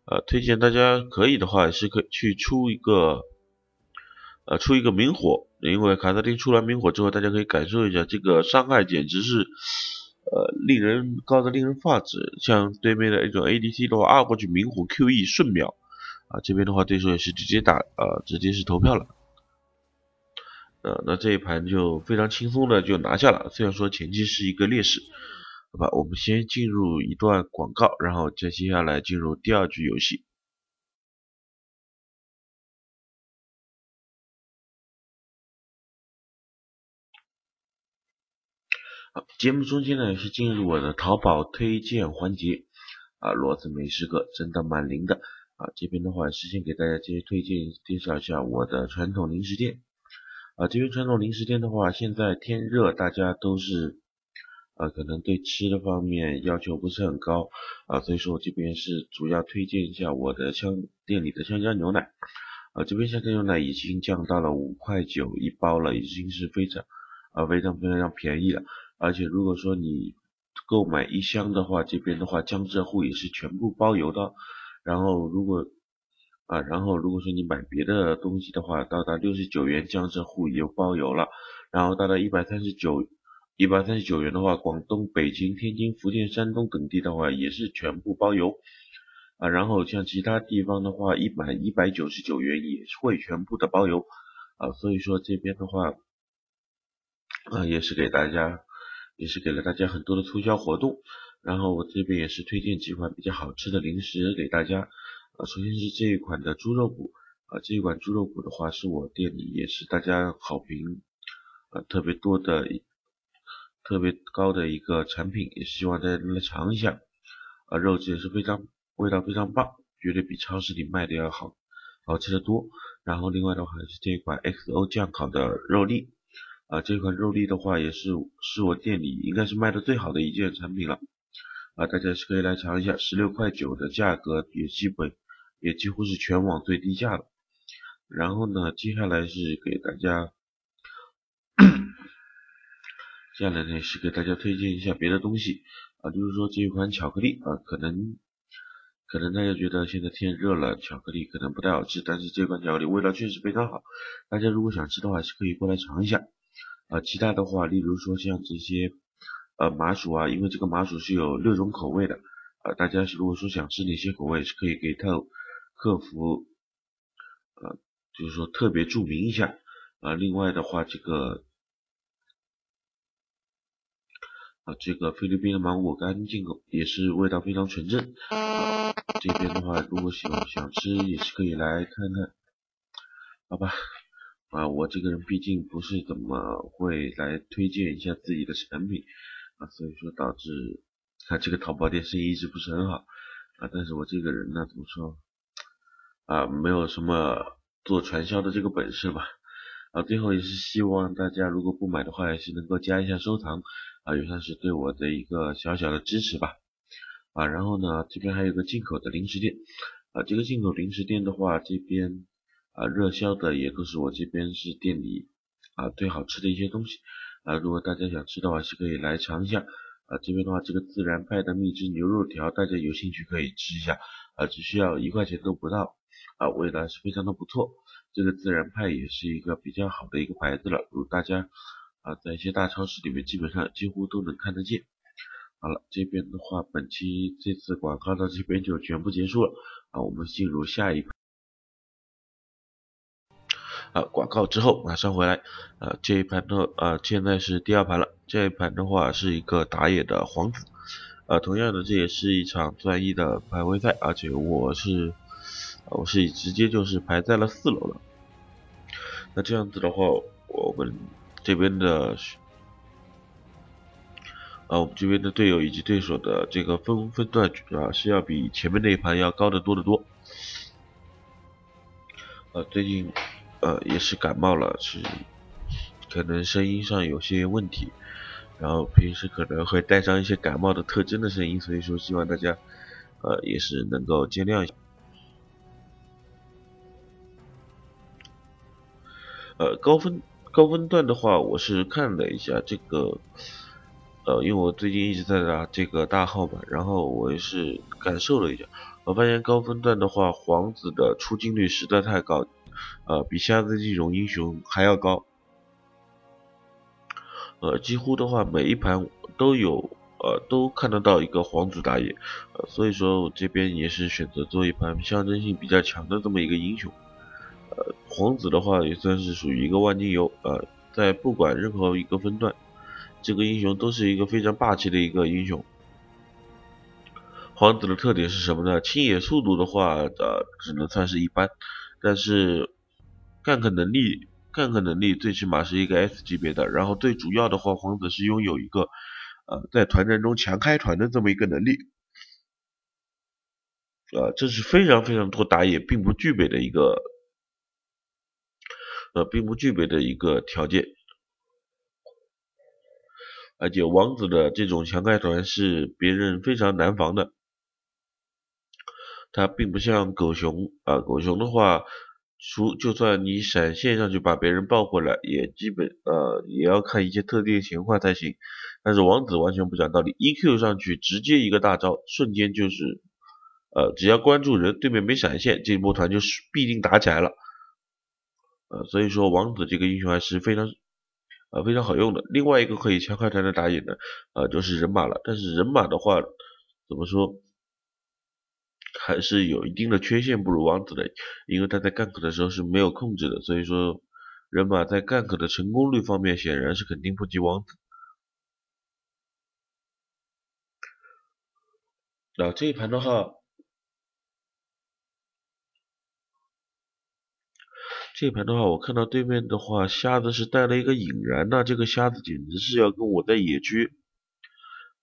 呃推荐大家可以的话，也是可以去出一个呃出一个明火，因为卡萨丁出完明火之后，大家可以感受一下这个伤害，简直是。呃，令人高的令人发指，像对面的一种 ADC 的话，二过去明火 QE 瞬秒，啊，这边的话对手也是直接打，呃，直接是投票了，呃，那这一盘就非常轻松的就拿下了，虽然说前期是一个劣势，好吧，我们先进入一段广告，然后再接下来进入第二局游戏。节目中间呢是进入我的淘宝推荐环节。啊，骡子美食哥真的蛮灵的。啊，这边的话事先给大家继续推荐介绍一下我的传统零食店。啊，这边传统零食店的话，现在天热，大家都是啊，可能对吃的方面要求不是很高。啊，所以说我这边是主要推荐一下我的香店里的香蕉牛奶。啊，这边香蕉牛奶已经降到了五块九一包了，已经是非常啊非常非常便宜了，而且如果说你购买一箱的话，这边的话江浙沪也是全部包邮的，然后如果啊，然后如果说你买别的东西的话，到达六十九元江浙沪也包邮了，然后到达一百三十九。一百三十九元的话，广东、北京、天津、福建、山东等地的话也是全部包邮啊。然后像其他地方的话，一百一百九十九元也会全部的包邮啊。所以说这边的话啊，也是给大家，也是给了大家很多的促销活动。然后我这边也是推荐几款比较好吃的零食给大家啊。首先是这一款的猪肉脯啊，这一款猪肉脯的话是我店里也是大家好评啊特别多的。特别高的一个产品，也希望大家能来尝一下，啊，肉质也是非常味道非常棒，绝对比超市里卖的要好，好吃的多。然后另外的话是这一款 XO 酱烤的肉粒，啊，这款肉粒的话也是是我店里应该是卖的最好的一件产品了，啊，大家是可以来尝一下，十六块九的价格也基本也几乎是全网最低价了。然后呢，接下来是给大家。接下来呢是给大家推荐一下别的东西啊，就是说这一款巧克力啊，可能可能大家觉得现在天热了，巧克力可能不太好吃，但是这款巧克力味道确实非常好，大家如果想吃的话是可以过来尝一下啊。其他的话，例如说像这些呃麻薯啊，因为这个麻薯是有六种口味的啊，大家如果说想吃哪些口味，是可以给他客服呃，就是说特别注明一下啊。另外的话，这个。啊，这个菲律宾的芒果干进口，也是味道非常纯正。啊，这边的话，如果想想吃，也是可以来看看，好吧？啊，我这个人毕竟不是怎么会来推荐一下自己的产品啊，所以说导致啊这个淘宝店生意一直不是很好啊。但是我这个人呢，怎么说啊，没有什么做传销的这个本事吧。啊，最后也是希望大家如果不买的话，也是能够加一下收藏。啊，也算是对我的一个小小的支持吧。啊，然后呢，这边还有个进口的零食店。啊，这个进口零食店的话，这边啊热销的也都是我这边是店里啊最好吃的一些东西。啊，如果大家想吃的话，是可以来尝一下。啊，这边的话，这个自然派的蜜汁牛肉条，大家有兴趣可以吃一下。啊，只需要一块钱都不到。啊，味道是非常的不错。这个自然派也是一个比较好的一个牌子了，如大家。啊，在一些大超市里面，基本上几乎都能看得见。好了，这边的话，本期这次广告到这边就全部结束了。啊，我们进入下一盘。啊，广告之后马上回来。啊，这一盘的啊，现在是第二盘了。这一盘的话是一个打野的皇子。啊，同样的，这也是一场专一的排位赛，而且我是我是直接就是排在了四楼了。那这样子的话，我们。这边的，啊，我们这边的队友以及对手的这个分分段啊，是要比前面那一盘要高得多得多。呃，最近呃也是感冒了，是可能声音上有些问题，然后平时可能会带上一些感冒的特征的声音，所以说希望大家呃也是能够见谅一下。呃，高分。高分段的话，我是看了一下这个，呃，因为我最近一直在打这个大号嘛，然后我也是感受了一下，我发现高分段的话，皇子的出镜率实在太高，呃，比其他的这种英雄还要高，呃，几乎的话每一盘都有，呃，都看得到一个皇子打野，呃，所以说我这边也是选择做一盘象征性比较强的这么一个英雄。呃，皇子的话也算是属于一个万金油，呃，在不管任何一个分段，这个英雄都是一个非常霸气的一个英雄。皇子的特点是什么呢？清野速度的话，呃，只能算是一般，但是 gank 能力，gank 能力最起码是一个 S 级别的。然后最主要的话，皇子是拥有一个，呃，在团战中强开团的这么一个能力，呃，这是非常非常多打野并不具备的一个。呃，并不具备的一个条件，而且王子的这种强开团是别人非常难防的。他并不像狗熊啊，狗熊的话，除就算你闪现上去把别人抱回来，也基本呃也要看一些特定情况才行。但是王子完全不讲道理，，E Q 上去直接一个大招，瞬间就是呃只要关注人，对面没闪现，这一波团就是必定打起来了。呃，所以说王子这个英雄还是非常呃非常好用的。另外一个可以强开团的打野呢，呃就是人马了。但是人马的话，怎么说？还是有一定的缺陷，不如王子的，因为他在 gank 的时候是没有控制的，所以说人马在 gank 的成功率方面显然是肯定不及王子。那这一盘的话，这一盘的话，我看到对面的话，瞎子是带了一个引燃，那这个瞎子简直是要跟我在野区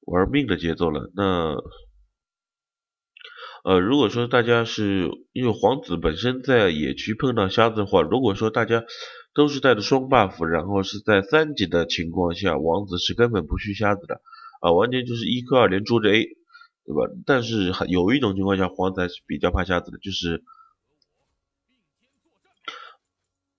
玩命的节奏了，那。呃，如果说大家是因为皇子本身在野区碰到瞎子的话，如果说大家都是带着双 buff，然后是在三级的情况下，王子是根本不续瞎子的，啊，完全就是一 q 二连捉着 A，对吧？但是有一种情况下，皇子还是比较怕瞎子的，就是，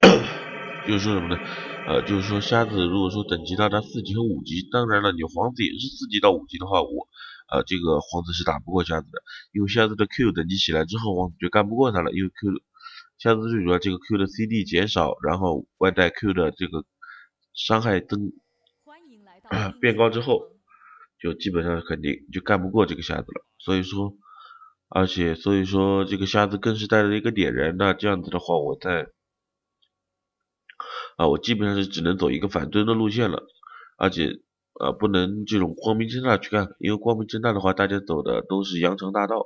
就是说什么呢？呃，就是说瞎子如果说等级到达四级和五级，当然了，你皇子也是四级到五级的话，我。呃，这个皇子是打不过瞎子的，因为瞎子的 Q 等级起来之后，王子就干不过他了。因为 Q 瞎子最主要这个 Q 的 CD 减少，然后外带 Q 的这个伤害增 变高之后，就基本上肯定就干不过这个瞎子了。所以说，而且所以说这个瞎子更是带着一个点燃，那这样子的话，我在啊，我基本上是只能走一个反蹲的路线了，而且。呃，不能这种光明正大去干，因为光明正大的话，大家走的都是羊城大道，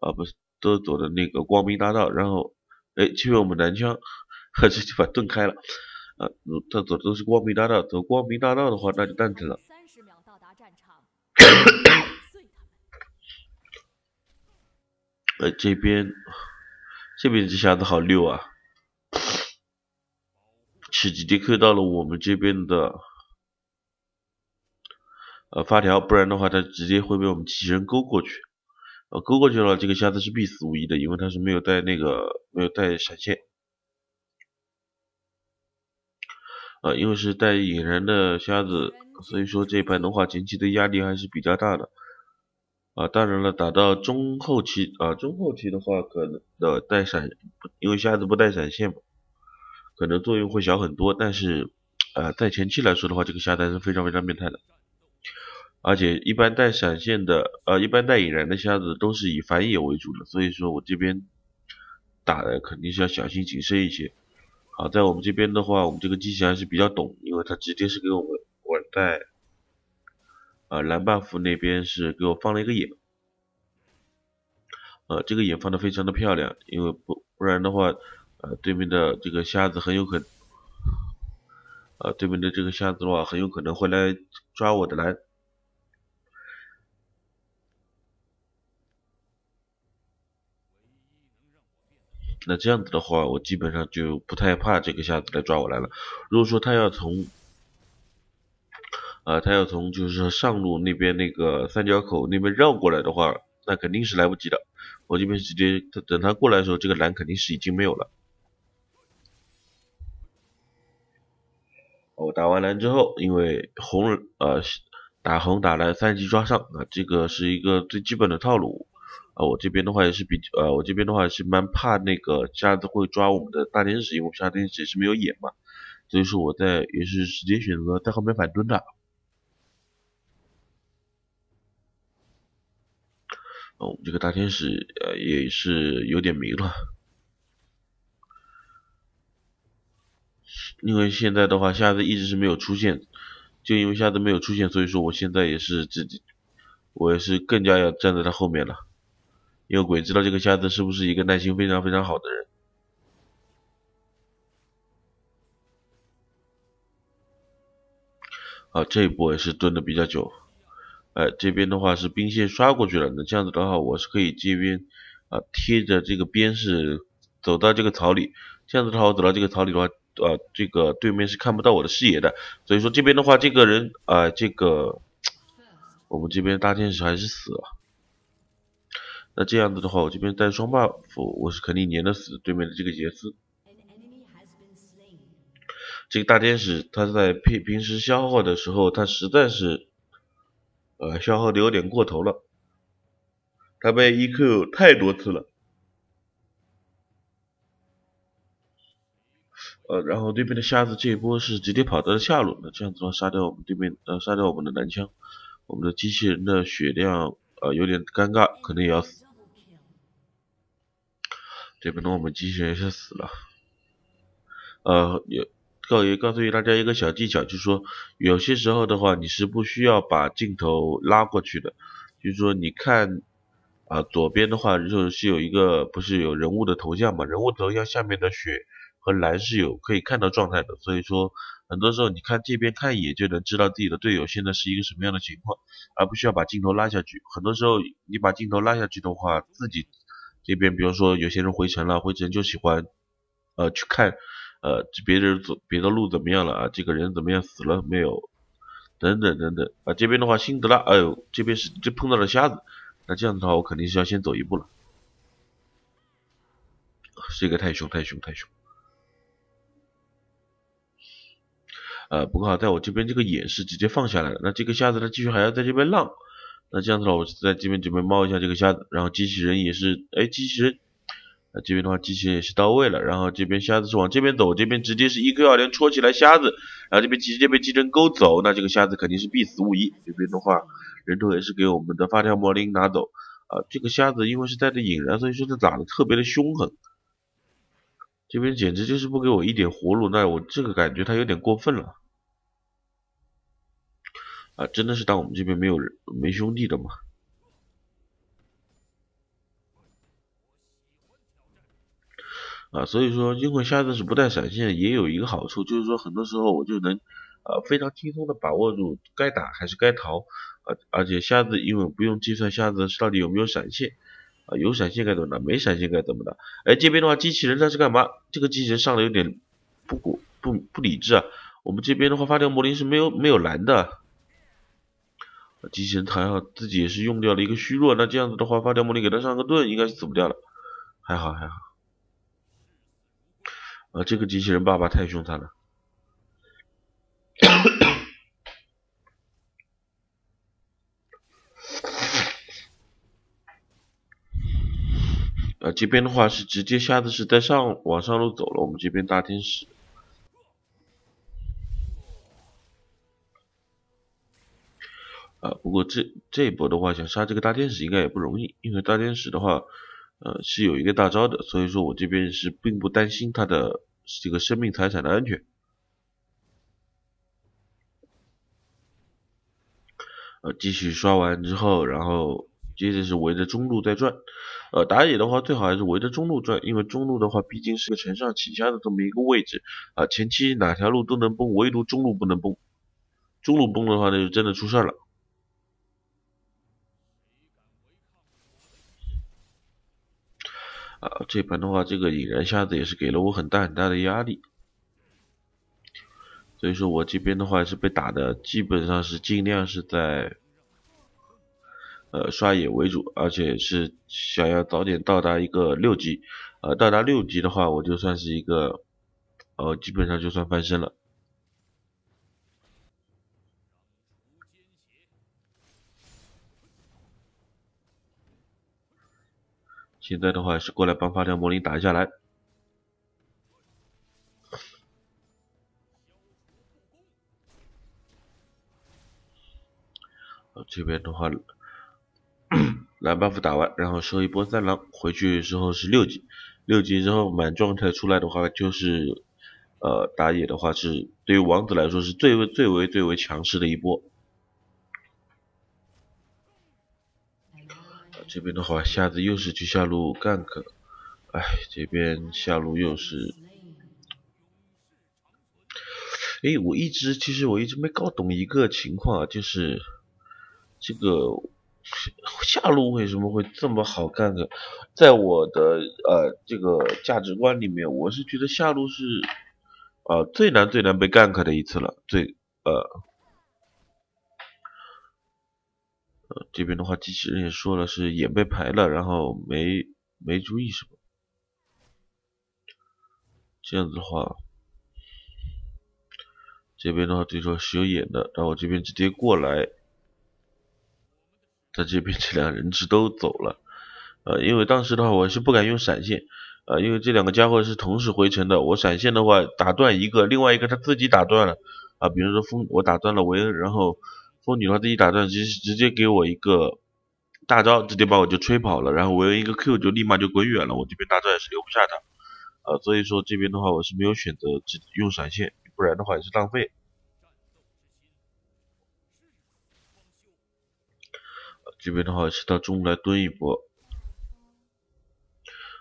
啊，不是，都走的那个光明大道。然后，哎，欺负我们南枪，直接把盾开了，啊，他走的都是光明大道，走光明大道的话，那就蛋疼了。呃，这边，这边这下子好溜啊，直接 Q 到了我们这边的。呃，发条，不然的话，他直接会被我们机器人勾过去。呃，勾过去了，这个瞎子是必死无疑的，因为他是没有带那个，没有带闪现。呃，因为是带引燃的瞎子，所以说这一盘的话，前期的压力还是比较大的。啊，当然了，打到中后期，啊，中后期的话，可能的带闪，因为瞎子不带闪现嘛，可能作用会小很多。但是，呃，在前期来说的话，这个瞎子是非常非常变态的。而且一般带闪现的，呃，一般带引燃的瞎子都是以反野为主的，所以说我这边打的肯定是要小心谨慎一些。好，在我们这边的话，我们这个机器还是比较懂，因为他直接是给我们我带，呃，蓝 buff 那边是给我放了一个眼，呃，这个眼放的非常的漂亮，因为不不然的话，呃，对面的这个瞎子很有可能，呃，对面的这个瞎子的话很有可能会来抓我的蓝。那这样子的话，我基本上就不太怕这个瞎子来抓我来了。如果说他要从，呃，他要从就是说上路那边那个三角口那边绕过来的话，那肯定是来不及的。我这边直接等他过来的时候，这个蓝肯定是已经没有了。我打完蓝之后，因为红呃打红打蓝三级抓上啊，这个是一个最基本的套路。啊，我这边的话也是比呃，我这边的话是蛮怕那个瞎子会抓我们的大天使，因为我们大天使是没有眼嘛，所以说我在也是直接选择在后面反蹲的。哦，我们这个大天使呃也是有点迷了，因为现在的话瞎子一直是没有出现，就因为瞎子没有出现，所以说我现在也是自己，我也是更加要站在他后面了。因为鬼知道这个瞎子是不是一个耐心非常非常好的人。啊，这一波也是蹲的比较久。哎，这边的话是兵线刷过去了，那这样子的话，我是可以这边啊贴着这个边是走到这个草里，这样子的话，我走到这个草里的话，啊这个对面是看不到我的视野的，所以说这边的话，这个人啊这个我们这边大天使还是死了。那这样子的话，我这边带双 buff，我是肯定粘得死对面的这个杰斯。这个大天使他在平平时消耗的时候，他实在是，呃，消耗的有点过头了。他被 EQ 太多次了。呃，然后对面的瞎子这一波是直接跑到了下路，那这样子的话杀掉我们对面，呃，杀掉我们的男枪，我们的机器人的血量，呃，有点尴尬，可能也要死。这边呢，我们机器人是死了。呃，也告也告诉大家一个小技巧，就是说有些时候的话，你是不需要把镜头拉过去的。就是说，你看啊，左边的话就是有一个不是有人物的头像嘛？人物头像下面的血和蓝是有可以看到状态的。所以说，很多时候你看这边看一眼就能知道自己的队友现在是一个什么样的情况，而不需要把镜头拉下去。很多时候你把镜头拉下去的话，自己。这边比如说有些人回城了，回城就喜欢，呃去看，呃别人走别的路怎么样了啊？这个人怎么样死了没有？等等等等啊！这边的话辛德拉，哎呦这边是就碰到了瞎子，那这样的话我肯定是要先走一步了。这个太凶太凶太凶！呃不过好在我这边这个眼是直接放下来了，那这个瞎子他继续还要在这边浪。那这样子的话，我在这边准备冒一下这个瞎子，然后机器人也是，哎，机器人，那这边的话，机器人也是到位了，然后这边瞎子是往这边走，这边直接是一 Q 二连戳起来瞎子，然后这边直接被机器人勾走，那这个瞎子肯定是必死无疑。这边的话，人头也是给我们的发条魔灵拿走，啊，这个瞎子因为是带着引燃，所以说他打的特别的凶狠，这边简直就是不给我一点活路，那我这个感觉他有点过分了。啊，真的是当我们这边没有人没兄弟的吗？啊，所以说，因为瞎子是不带闪现，也有一个好处，就是说，很多时候我就能，呃，非常轻松的把握住该打还是该逃，而而且瞎子因为不用计算瞎子到底有没有闪现，啊，有闪现该怎么打，没闪现该怎么打。哎，这边的话，机器人他是干嘛？这个机器人上的有点不不不理智啊。我们这边的话，发条魔灵是没有没有蓝的。机器人还好，自己也是用掉了一个虚弱，那这样子的话，发条魔力给他上个盾，应该是死不掉了，还好还好。啊，这个机器人爸爸太凶残了。啊，这边的话是直接瞎子是在上往上路走了，我们这边大天使。啊，不过这这一波的话，想杀这个大天使应该也不容易，因为大天使的话，呃，是有一个大招的，所以说我这边是并不担心他的这个生命财产的安全。呃，继续刷完之后，然后接着是围着中路在转。呃，打野的话最好还是围着中路转，因为中路的话毕竟是个承上启下的这么一个位置啊，前期哪条路都能崩，唯独中路不能崩。中路崩的话，那就真的出事了。啊，这盘的话，这个引燃瞎子也是给了我很大很大的压力，所以说我这边的话是被打的，基本上是尽量是在呃刷野为主，而且是想要早点到达一个六级，呃，到达六级的话，我就算是一个，呃，基本上就算翻身了。现在的话是过来帮发条魔灵打一下来。这边的话蓝 buff 打完，然后收一波三狼，回去之后是六级，六级之后满状态出来的话，就是呃打野的话是对于王子来说是最为最为最为强势的一波。这边的话，瞎子又是去下路 gank，哎，这边下路又是，哎，我一直其实我一直没搞懂一个情况啊，就是这个下路为什么会这么好 gank？在我的呃这个价值观里面，我是觉得下路是啊，最难最难被 gank 的一次了，最呃。呃，这边的话，机器人也说了是眼被排了，然后没没注意什么。这样子的话，这边的话对手是有眼的，然后我这边直接过来，在这边这两人质都走了。呃，因为当时的话我是不敢用闪现，呃，因为这两个家伙是同时回城的，我闪现的话打断一个，另外一个他自己打断了。啊，比如说风，我打断了维恩，然后。风女的话这一打断，直直接给我一个大招，直接把我就吹跑了，然后我用一个 Q 就立马就滚远了，我这边大招也是留不下他，呃，所以说这边的话我是没有选择只用闪现，不然的话也是浪费。这边的话是到中路来蹲一波，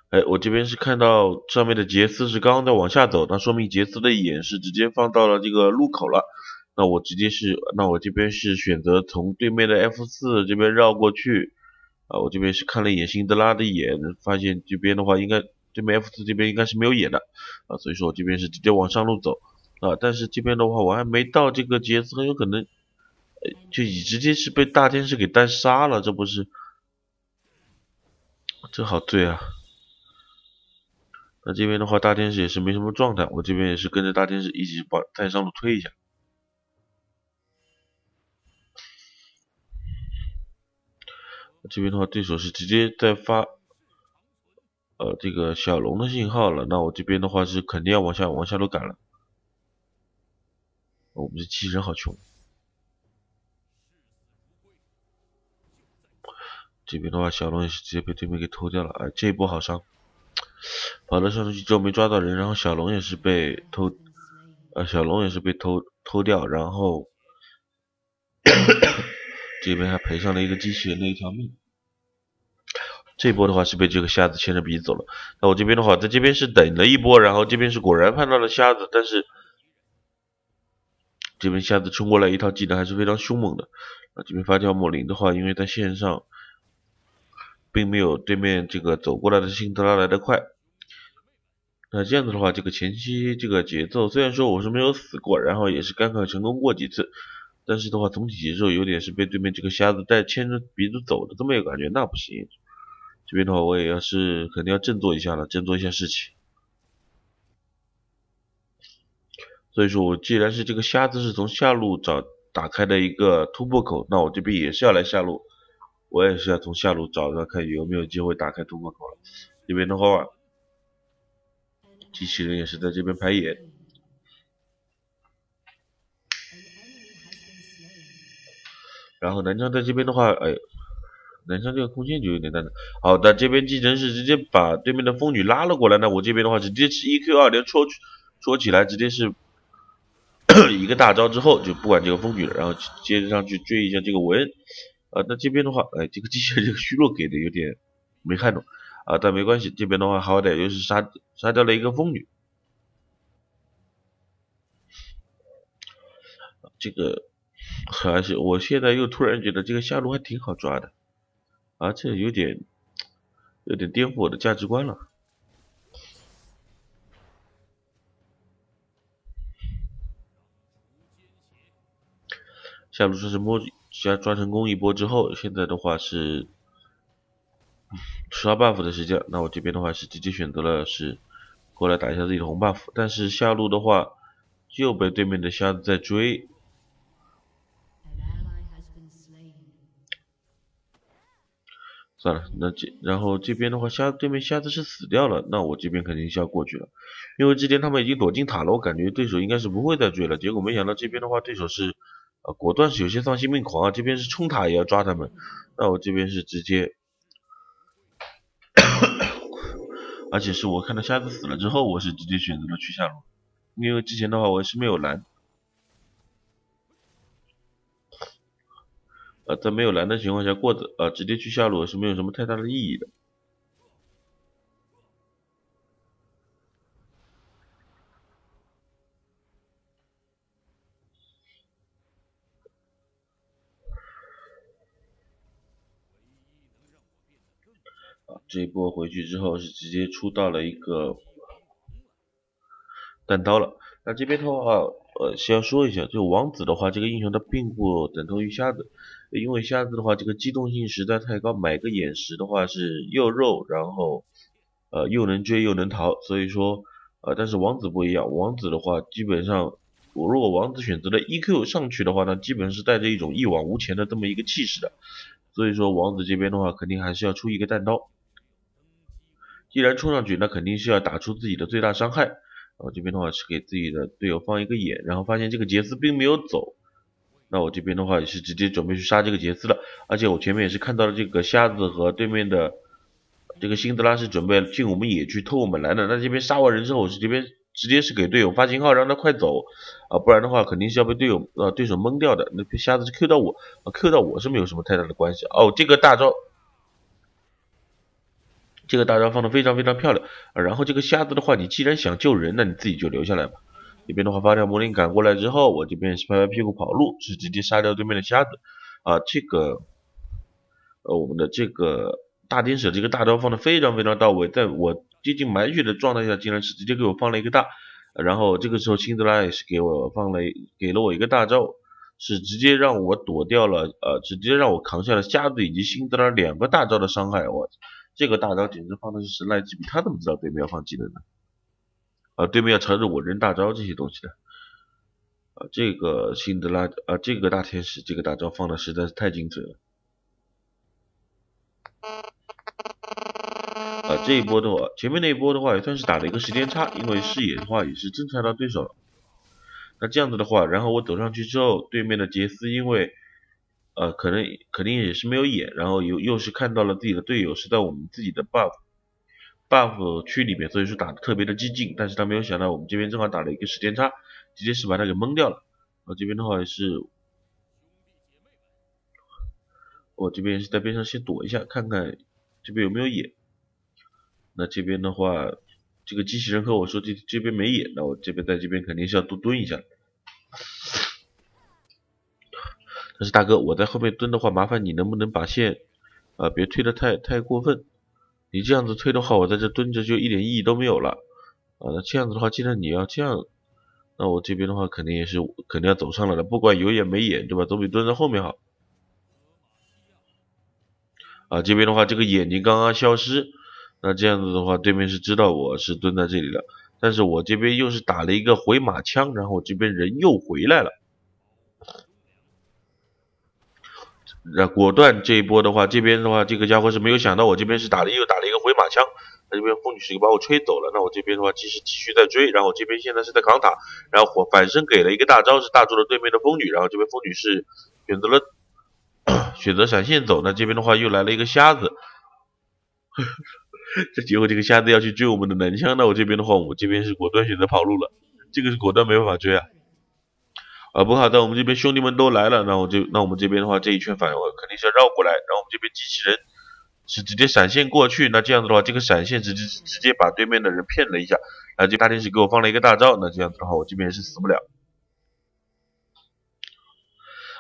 哎，我这边是看到上面的杰斯是刚刚在往下走，那说明杰斯的眼是直接放到了这个路口了。那我直接是，那我这边是选择从对面的 F 四这边绕过去，啊，我这边是看了一眼辛德拉的眼，发现这边的话应该对面 F 四这边应该是没有眼的，啊，所以说我这边是直接往上路走，啊，但是这边的话我还没到这个杰斯，很有可能，就已直接是被大天使给单杀了，这不是，这好醉啊！那这边的话大天使也是没什么状态，我这边也是跟着大天使一起把在上路推一下。这边的话，对手是直接在发，呃，这个小龙的信号了。那我这边的话是肯定要往下往下路赶了。我们这机器人好穷。这边的话，小龙也是直接被对面给偷掉了。哎，这一波好伤，跑了上路去之后没抓到人，然后小龙也是被偷，呃，小龙也是被偷偷掉，然后。这边还赔上了一个机器人的一条命，这波的话是被这个瞎子牵着鼻子走了。那我这边的话，在这边是等了一波，然后这边是果然碰到了瞎子，但是这边瞎子冲过来一套技能还是非常凶猛的。啊，这边发条莫林的话，因为在线上并没有对面这个走过来的辛德拉来的快。那这样子的话，这个前期这个节奏虽然说我是没有死过，然后也是刚刚成功过几次。但是的话，总体节奏有点是被对面这个瞎子带牵着鼻子走的这么一个感觉，那不行。这边的话，我也要是肯定要振作一下了，振作一下士气。所以说我既然是这个瞎子是从下路找打开的一个突破口，那我这边也是要来下路，我也是要从下路找找看有没有机会打开突破口了。这边的话，机器人也是在这边排野。然后南疆在这边的话，哎，南疆这个空间就有点蛋疼。好的，这边继承是直接把对面的风女拉了过来，那我这边的话直接是一 Q 二连戳戳起来，直接是 一个大招之后就不管这个风女了，然后接着上去追一下这个文。啊，那这边的话，哎，这个机器人这个虚弱给的有点没看懂啊，但没关系，这边的话好歹又是杀杀掉了一个风女，这个。而且我现在又突然觉得这个下路还挺好抓的，而且有点有点颠覆我的价值观了。下路说是摸加抓成功一波之后，现在的话是刷 buff 的时间，那我这边的话是直接选择了是过来打一下自己的红 buff，但是下路的话又被对面的瞎子在追。算了，那这然后这边的话，瞎对面瞎子是死掉了，那我这边肯定是要过去了，因为之前他们已经躲进塔了，我感觉对手应该是不会再追了。结果没想到这边的话，对手是呃果断是有些丧心病狂啊，这边是冲塔也要抓他们，那我这边是直接，而且是我看到瞎子死了之后，我是直接选择了去下路，因为之前的话我是没有蓝。呃，在没有蓝的情况下过的，呃，直接去下路是没有什么太大的意义的。这一波回去之后是直接出到了一个单刀了。那这边的话，呃，先说一下，就王子的话，这个英雄他并不等同于瞎子，因为瞎子的话，这个机动性实在太高，买个眼石的话是又肉，然后呃又能追又能逃，所以说呃，但是王子不一样，王子的话基本上，我如果王子选择了 EQ 上去的话呢，基本是带着一种一往无前的这么一个气势的，所以说王子这边的话，肯定还是要出一个弹刀。既然冲上去，那肯定是要打出自己的最大伤害。我这边的话是给自己的队友放一个眼，然后发现这个杰斯并没有走，那我这边的话也是直接准备去杀这个杰斯了。而且我前面也是看到了这个瞎子和对面的这个辛德拉是准备进我们野区偷我们蓝的。那这边杀完人之后，我是这边直接是给队友发信号让他快走啊，不然的话肯定是要被队友呃对手蒙掉的。那瞎子是 Q 到我啊，Q 到我是没有什么太大的关系哦。这个大招。这个大招放的非常非常漂亮！然后这个瞎子的话，你既然想救人，那你自己就留下来吧。这边的话，发条魔灵赶过来之后，我这边是拍拍屁股跑路，是直接杀掉对面的瞎子啊！这个呃，我们的这个大天使这个大招放的非常非常到位，在我接近满血的状态下，竟然是直接给我放了一个大。然后这个时候辛德拉也是给我放了给了我一个大招，是直接让我躲掉了呃，直接让我扛下了瞎子以及辛德拉两个大招的伤害，我。这个大招简直放的是神来之笔，他怎么知道对面要放技能呢？啊，对面要朝着我扔大招这些东西的。啊，这个辛德拉，啊，这个大天使，这个大招放的实在是太精准了。啊，这一波的话，前面那一波的话也算是打了一个时间差，因为视野的话也是侦察到对手了。那这样子的话，然后我走上去之后，对面的杰斯因为。呃，可能肯定也是没有眼，然后又又是看到了自己的队友是在我们自己的 buff buff 区里面，所以说打的特别的激进，但是他没有想到我们这边正好打了一个时间差，直接是把他给蒙掉了。我这边的话也是，我这边是在边上先躲一下，看看这边有没有眼。那这边的话，这个机器人和我说这这边没眼，那我这边在这边肯定是要多蹲一下。但是大哥，我在后面蹲的话，麻烦你能不能把线啊别推的太太过分？你这样子推的话，我在这蹲着就一点意义都没有了啊。那这样子的话，既然你要这样，那我这边的话肯定也是肯定要走上来的，不管有眼没眼，对吧？总比蹲在后面好。啊，这边的话，这个眼睛刚刚消失，那这样子的话，对面是知道我是蹲在这里了，但是我这边又是打了一个回马枪，然后我这边人又回来了。那果断这一波的话，这边的话，这个家伙是没有想到我这边是打了又打了一个回马枪，那这边风女士又把我吹走了。那我这边的话，继续继续在追，然后我这边现在是在扛塔，然后火反身给了一个大招，是大住了对面的风女，然后这边风女士选择了 选择闪现走。那这边的话又来了一个瞎子，这结果这个瞎子要去追我们的男枪，那我这边的话，我这边是果断选择跑路了，这个是果断没办法追啊。啊，不好的，我们这边兄弟们都来了，那我就那我们这边的话，这一圈反我肯定是要绕过来，然后我们这边机器人是直接闪现过去，那这样子的话，这个闪现直接直接把对面的人骗了一下，啊，这大天使给我放了一个大招，那这样子的话，我这边是死不了。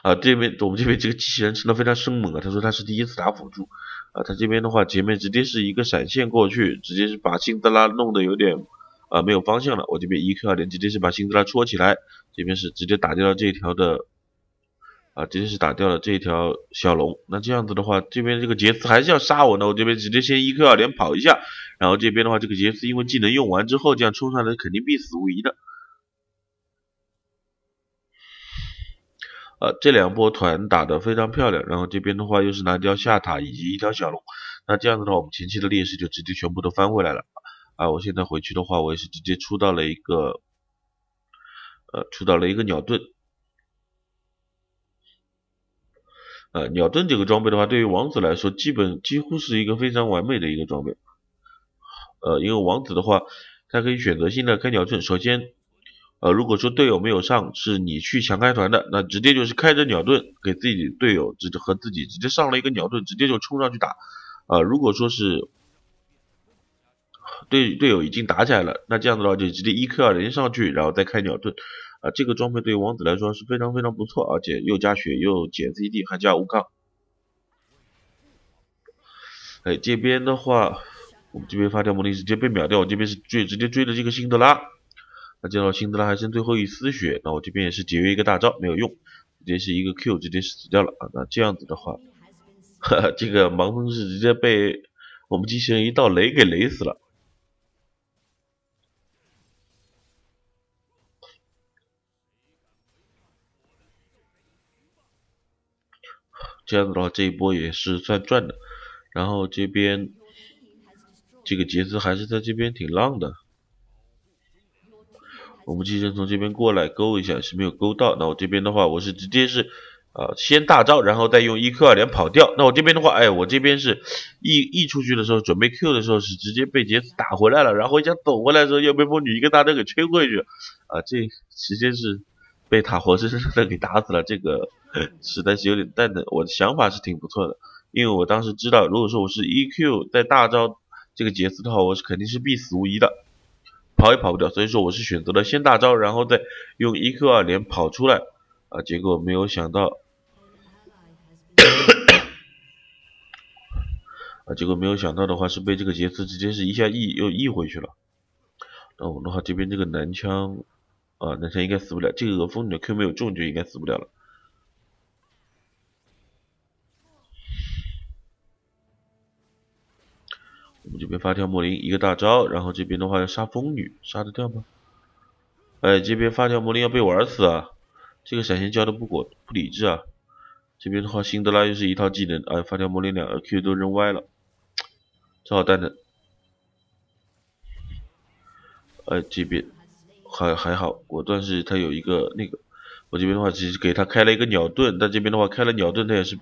啊，这边我们这边这个机器人真的非常生猛啊，他说他是第一次打辅助，啊，他这边的话前面直接是一个闪现过去，直接是把辛德拉弄得有点。啊，没有方向了，我这边一 Q 二点直接是把辛德拉戳起来，这边是直接打掉了这一条的，啊，直接是打掉了这一条小龙。那这样子的话，这边这个杰斯还是要杀我呢，我这边直接先一 Q 二点跑一下，然后这边的话，这个杰斯因为技能用完之后，这样冲上来肯定必死无疑的。呃，这两波团打得非常漂亮，然后这边的话又是拿掉下塔以及一条小龙，那这样子的话，我们前期的劣势就直接全部都翻回来了。啊，我现在回去的话，我也是直接出到了一个，呃，出到了一个鸟盾。呃，鸟盾这个装备的话，对于王子来说，基本几乎是一个非常完美的一个装备。呃，因为王子的话，他可以选择性的开鸟盾。首先，呃，如果说队友没有上，是你去强开团的，那直接就是开着鸟盾给自己队友直接和自己直接上了一个鸟盾，直接就冲上去打。啊，如果说是。队队友已经打起来了，那这样子的话就直接一 Q 二连上去，然后再开鸟盾，啊，这个装备对于王子来说是非常非常不错，而且又加血又减 CD 还加无抗。哎，这边的话，我们这边发条魔力直接被秒掉，我这边是追直接追的这个辛德拉，那见到辛德拉还剩最后一丝血，那我这边也是节约一个大招，没有用，直接是一个 Q，直接死掉了啊。那这样子的话，哈哈，这个盲僧是直接被我们机器人一道雷给雷死了。这样子的话，这一波也是算赚的。然后这边这个杰斯还是在这边挺浪的。我们机器人从这边过来勾一下是没有勾到。那我这边的话，我是直接是啊先大招，然后再用 E Q 二连跑掉。那我这边的话，哎，我这边是 E E 出去的时候准备 Q 的时候是直接被杰斯打回来了。然后想走回来的时候又被风女一个大招给吹回去。啊，这直接是被他活生生的给打死了。这个。实在是有点蛋疼，我的想法是挺不错的，因为我当时知道，如果说我是 EQ 在大招这个杰斯的话，我是肯定是必死无疑的，跑也跑不掉，所以说我是选择了先大招，然后再用 EQ 二连跑出来，啊，结果没有想到，啊，结果没有想到的话是被这个杰斯直接是一下 E 又 E 回去了，那我的话这边这个男枪，啊，男枪应该死不了，这个风女的 Q 没有中就应该死不了了。我们这边发条魔灵一个大招，然后这边的话要杀风女，杀得掉吗？哎，这边发条魔灵要被玩死啊！这个闪现交的不果不理智啊！这边的话，辛德拉又是一套技能，哎，发条魔灵两个 Q 都扔歪了，正好蛋疼。哎，这边还还好，果断是他有一个那个，我这边的话只是给他开了一个鸟盾，但这边的话开了鸟盾他也是，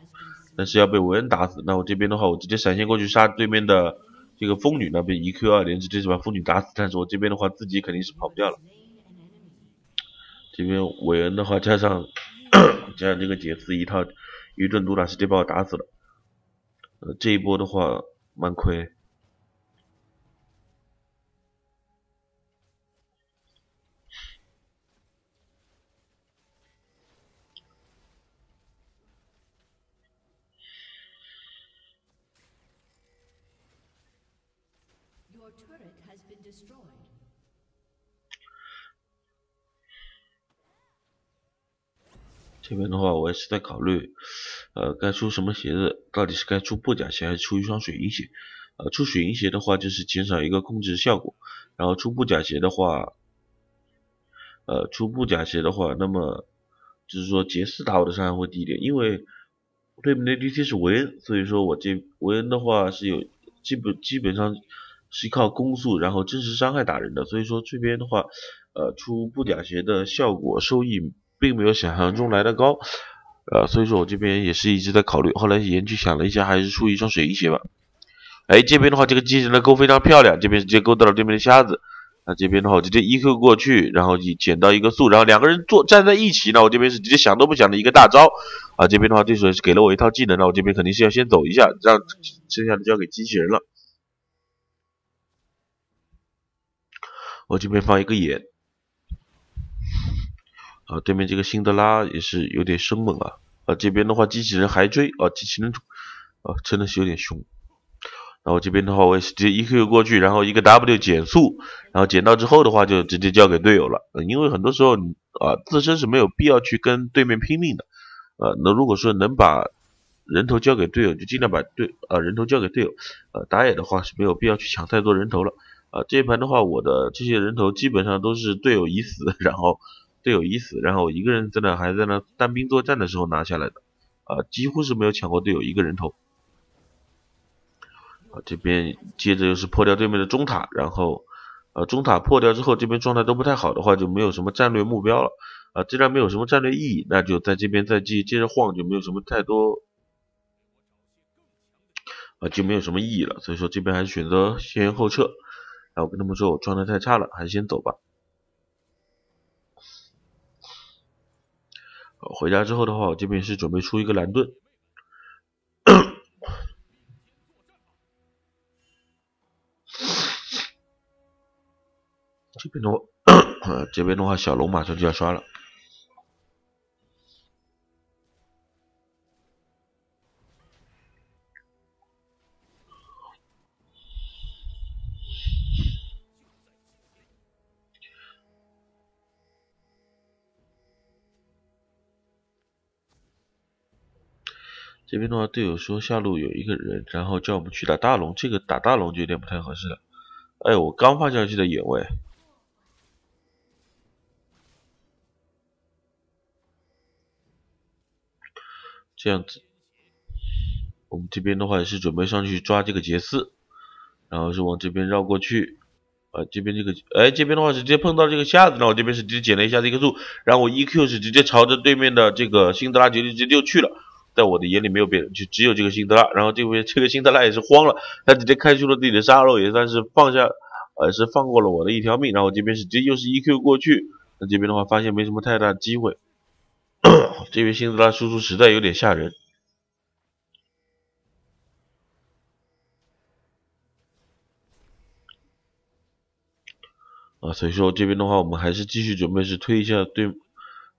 但是要被维恩打死。那我这边的话，我直接闪现过去杀对面的。这个风女那边一 Q 二连直接是把风女打死，但是我这边的话自己肯定是跑不掉了。这边韦恩的话加上 加上这个杰斯一套一顿毒打，直接把我打死了。呃，这一波的话蛮亏。这边的话，我也是在考虑，呃，该出什么鞋子？到底是该出布甲鞋还是出一双水银鞋？呃，出水银鞋的话，就是减少一个控制效果；然后出布甲鞋的话，呃，出布甲鞋的话，那么就是说杰斯打我的伤害会低一点，因为对面的 ADC 是维恩，所以说我这维恩的话是有基本基本上。是靠攻速，然后真实伤害打人的，所以说这边的话，呃，出布甲鞋的效果收益并没有想象中来的高，呃，所以说我这边也是一直在考虑，后来研究想了一下，还是出一双水银鞋吧。哎，这边的话，这个机器人的钩非常漂亮，这边直接勾到了对面的瞎子，那这边的话，我直接 E Q 过去，然后捡到一个速，然后两个人坐站在一起，那我这边是直接想都不想的一个大招，啊，这边的话对手是给了我一套技能，那我这边肯定是要先走一下，让剩下的交给机器人了。我这边放一个眼，啊，对面这个辛德拉也是有点生猛啊，啊，这边的话机器人还追，啊，机器人，啊，真的是有点凶。然后这边的话，我也是直接 E Q 过去，然后一个 W 减速，然后减到之后的话就直接交给队友了，因为很多时候啊，自身是没有必要去跟对面拼命的，呃，那如果说能把人头交给队友，就尽量把队啊人头交给队友，呃，打野的话是没有必要去抢太多人头了。啊，这一盘的话，我的这些人头基本上都是队友已死，然后队友已死，然后我一个人在那还在那单兵作战的时候拿下来的，啊，几乎是没有抢过队友一个人头。啊，这边接着又是破掉对面的中塔，然后，呃，中塔破掉之后，这边状态都不太好的话，就没有什么战略目标了，啊，既然没有什么战略意义，那就在这边再接接着晃，就没有什么太多，啊，就没有什么意义了，所以说这边还是选择先后撤。我跟他们说，我状态太差了，还是先走吧。回家之后的话，我这边是准备出一个蓝盾。这边的话，这边的话，小龙马上就要刷了。这边的话，队友说下路有一个人，然后叫我们去打大龙，这个打大龙就有点不太合适了。哎，我刚发下去的野位，这样子，我们这边的话也是准备上去抓这个杰斯，然后是往这边绕过去，啊，这边这个，哎，这边的话是直接碰到这个瞎子，那我这边是直接捡了一下这个树，然后我 EQ 是直接朝着对面的这个辛德拉绝地直接就去了。在我的眼里没有别人，就只有这个辛德拉。然后这位这个辛德拉也是慌了，他直接开出了自己的沙漏，也算是放下，呃，是放过了我的一条命。然后这边是直接又是 EQ 过去，那这边的话发现没什么太大机会。这边辛德拉输出实在有点吓人啊，所以说这边的话我们还是继续准备是推一下对。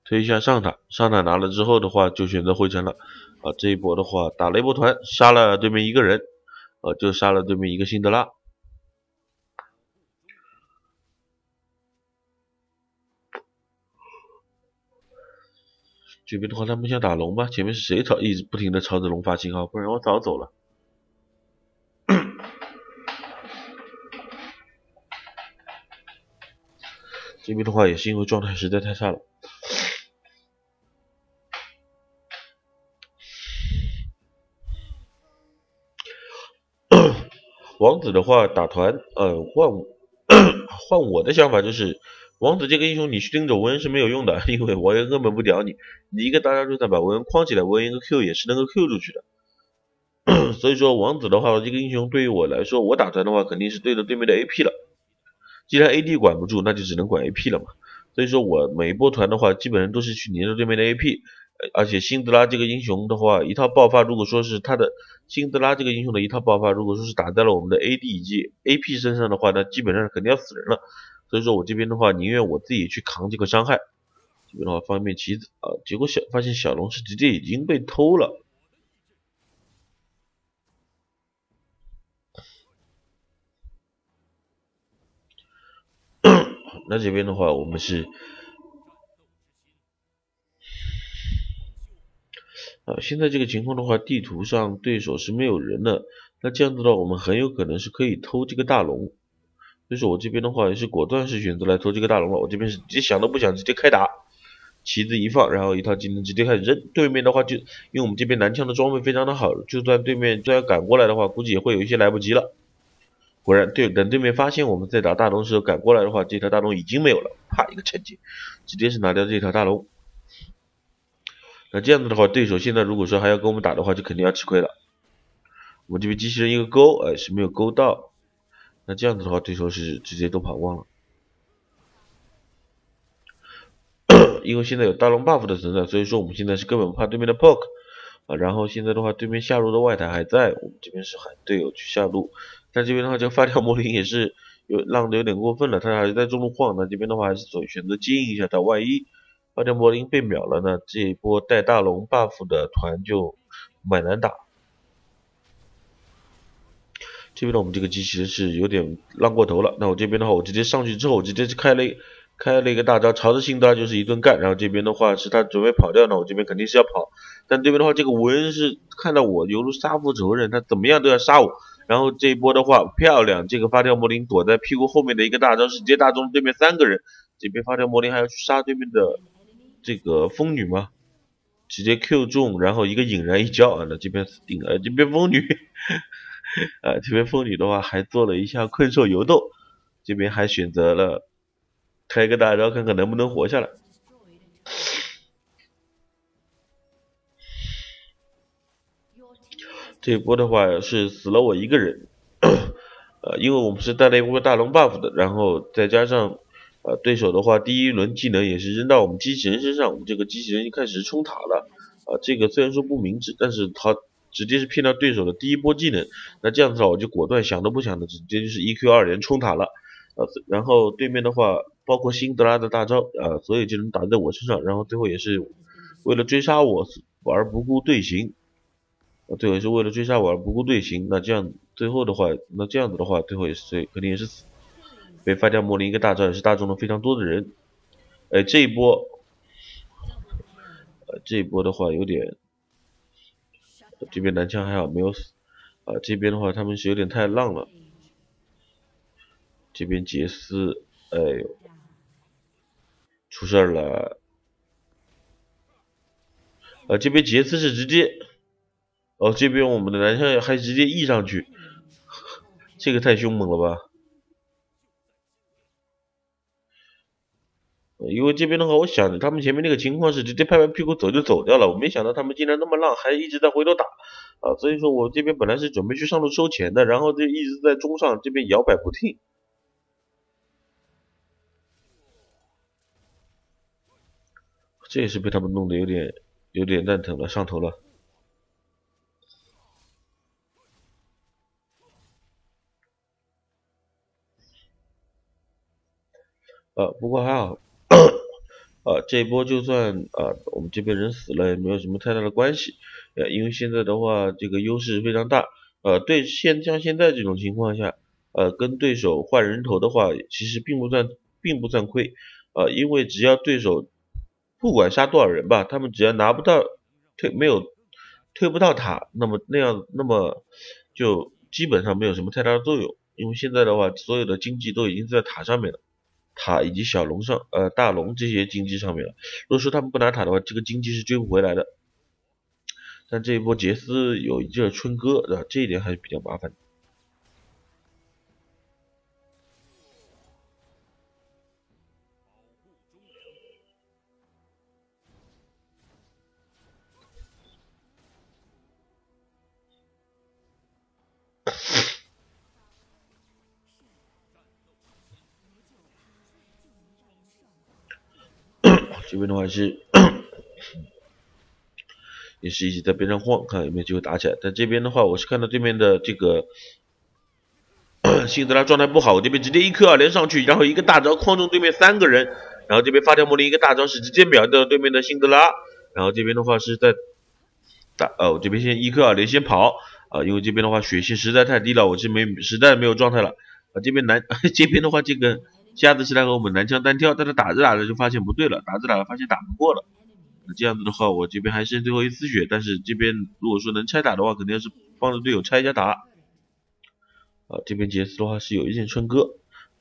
推一下上塔，上塔拿了之后的话，就选择回城了。啊，这一波的话打了一波团，杀了对面一个人，呃，就杀了对面一个辛德拉。这边的话他们想打龙吧？前面是谁朝一直不停的朝着龙发信号？不然我早走了。这边的话也是因为状态实在太差了。王子的话打团，呃，换 换我的想法就是，王子这个英雄你去盯着文是没有用的，因为王源根本不屌你，你一个大招就算把文框起来，文一个 Q 也是能够 Q 出去的。所以说王子的话，这个英雄对于我来说，我打团的话肯定是对着对面的 AP 了。既然 AD 管不住，那就只能管 AP 了嘛。所以说我每一波团的话，基本上都是去黏着对面的 AP。而且辛德拉这个英雄的话，一套爆发，如果说是他的辛德拉这个英雄的一套爆发，如果说是打在了我们的 AD 以及 AP 身上的话，那基本上肯定要死人了。所以说我这边的话，宁愿我自己去扛这个伤害。这边的话，方便棋子啊，结果小发现小龙是直接已经被偷了。那这边的话，我们是。啊，现在这个情况的话，地图上对手是没有人的，那这样子的话，我们很有可能是可以偷这个大龙。所以说我这边的话也是果断是选择来偷这个大龙了。我这边是直接想都不想，直接开打，旗子一放，然后一套技能直接开始扔。对面的话就因为我们这边男枪的装备非常的好，就算对面再要赶过来的话，估计也会有一些来不及了。果然，对，等对面发现我们在打大龙时候赶过来的话，这条大龙已经没有了，啪一个沉寂，直接是拿掉这条大龙。那这样子的话，对手现在如果说还要跟我们打的话，就肯定要吃亏了。我们这边机器人一个勾，哎，是没有勾到。那这样子的话，对手是直接都跑光了。因为现在有大龙 buff 的存在，所以说我们现在是根本不怕对面的 poke 啊。然后现在的话，对面下路的外塔还在，我们这边是喊队友去下路。但这边的话，这个发条魔灵也是有浪的有点过分了，他还是在中路晃。那这边的话，还是走选择接应一下他，万一。发条魔灵被秒了呢，这一波带大龙 buff 的团就蛮难打。这边的我们这个机器人是有点浪过头了，那我这边的话，我直接上去之后，我直接是开了开了一个大招，朝着辛德拉就是一顿干。然后这边的话是他准备跑掉，那我这边肯定是要跑。但这边的话，这个文是看到我犹如杀父仇人，他怎么样都要杀我。然后这一波的话漂亮，这个发条魔灵躲在屁股后面的一个大招是直接打中对面三个人。这边发条魔灵还要去杀对面的。这个风女吗？直接 Q 中，然后一个引燃一交啊，那这边死定了。这边风女，啊，这边风女的话还做了一下困兽游斗，这边还选择了开个大招，看看能不能活下来。这一波的话是死了我一个人，呃，因为我们是带了一波大龙 buff 的，然后再加上。呃，对手的话，第一轮技能也是扔到我们机器人身上，我们这个机器人就开始冲塔了。啊，这个虽然说不明智，但是他直接是骗到对手的第一波技能。那这样子的话，我就果断想都不想的，直接就是 E Q 二连冲塔了。呃，然后对面的话，包括辛德拉的大招，呃，所有技能打在我身上，然后最后也是为了追杀我而不顾队形。啊，最后是为了追杀我而不顾队形。那这样最后的话，那这样子的话，最后也是肯定也是死。被发条魔灵一个大招也是大中了非常多的人，哎，这一波，呃，这一波的话有点，这边男枪还好没有死，啊，这边的话他们是有点太浪了，这边杰斯，哎呦，出事儿了，啊，这边杰斯是直接，哦，这边我们的男枪还直接 E 上去，这个太凶猛了吧。因为这边的话，我想他们前面那个情况是直接拍拍屁股走就走掉了，我没想到他们竟然那么浪，还一直在回头打啊！所以说我这边本来是准备去上路收钱的，然后就一直在中上这边摇摆不定，这也是被他们弄得有点有点蛋疼了，上头了啊！不过还好。啊，这一波就算啊，我们这边人死了也没有什么太大的关系，呃，因为现在的话这个优势非常大，呃，对现像现在这种情况下，呃，跟对手换人头的话，其实并不算并不算亏，呃，因为只要对手不管杀多少人吧，他们只要拿不到推没有推不到塔，那么那样那么就基本上没有什么太大的作用，因为现在的话所有的经济都已经在塔上面了。塔以及小龙上，呃，大龙这些经济上面了。如果说他们不拿塔的话，这个经济是追不回来的。但这一波杰斯有一阵春哥，啊，这一点还是比较麻烦。边的话是，也是一直在边上晃，看有没有机会打起来。但这边的话，我是看到对面的这个 辛德拉状态不好，我这边直接一 Q 二连上去，然后一个大招框中对面三个人，然后这边发条魔灵一个大招是直接秒掉对面的辛德拉，然后这边的话是在打，呃，我这边先一 Q 二连先跑，啊，因为这边的话血线实在太低了，我这边实在没有状态了，啊，这边男 这边的话这个。下次是来和我们男枪单挑，但是打着打着就发现不对了，打着打着发现打不过了。那这样子的话，我这边还剩最后一丝血，但是这边如果说能拆塔的话，肯定是帮着队友拆一下塔。啊，这边杰斯的话是有一件春哥，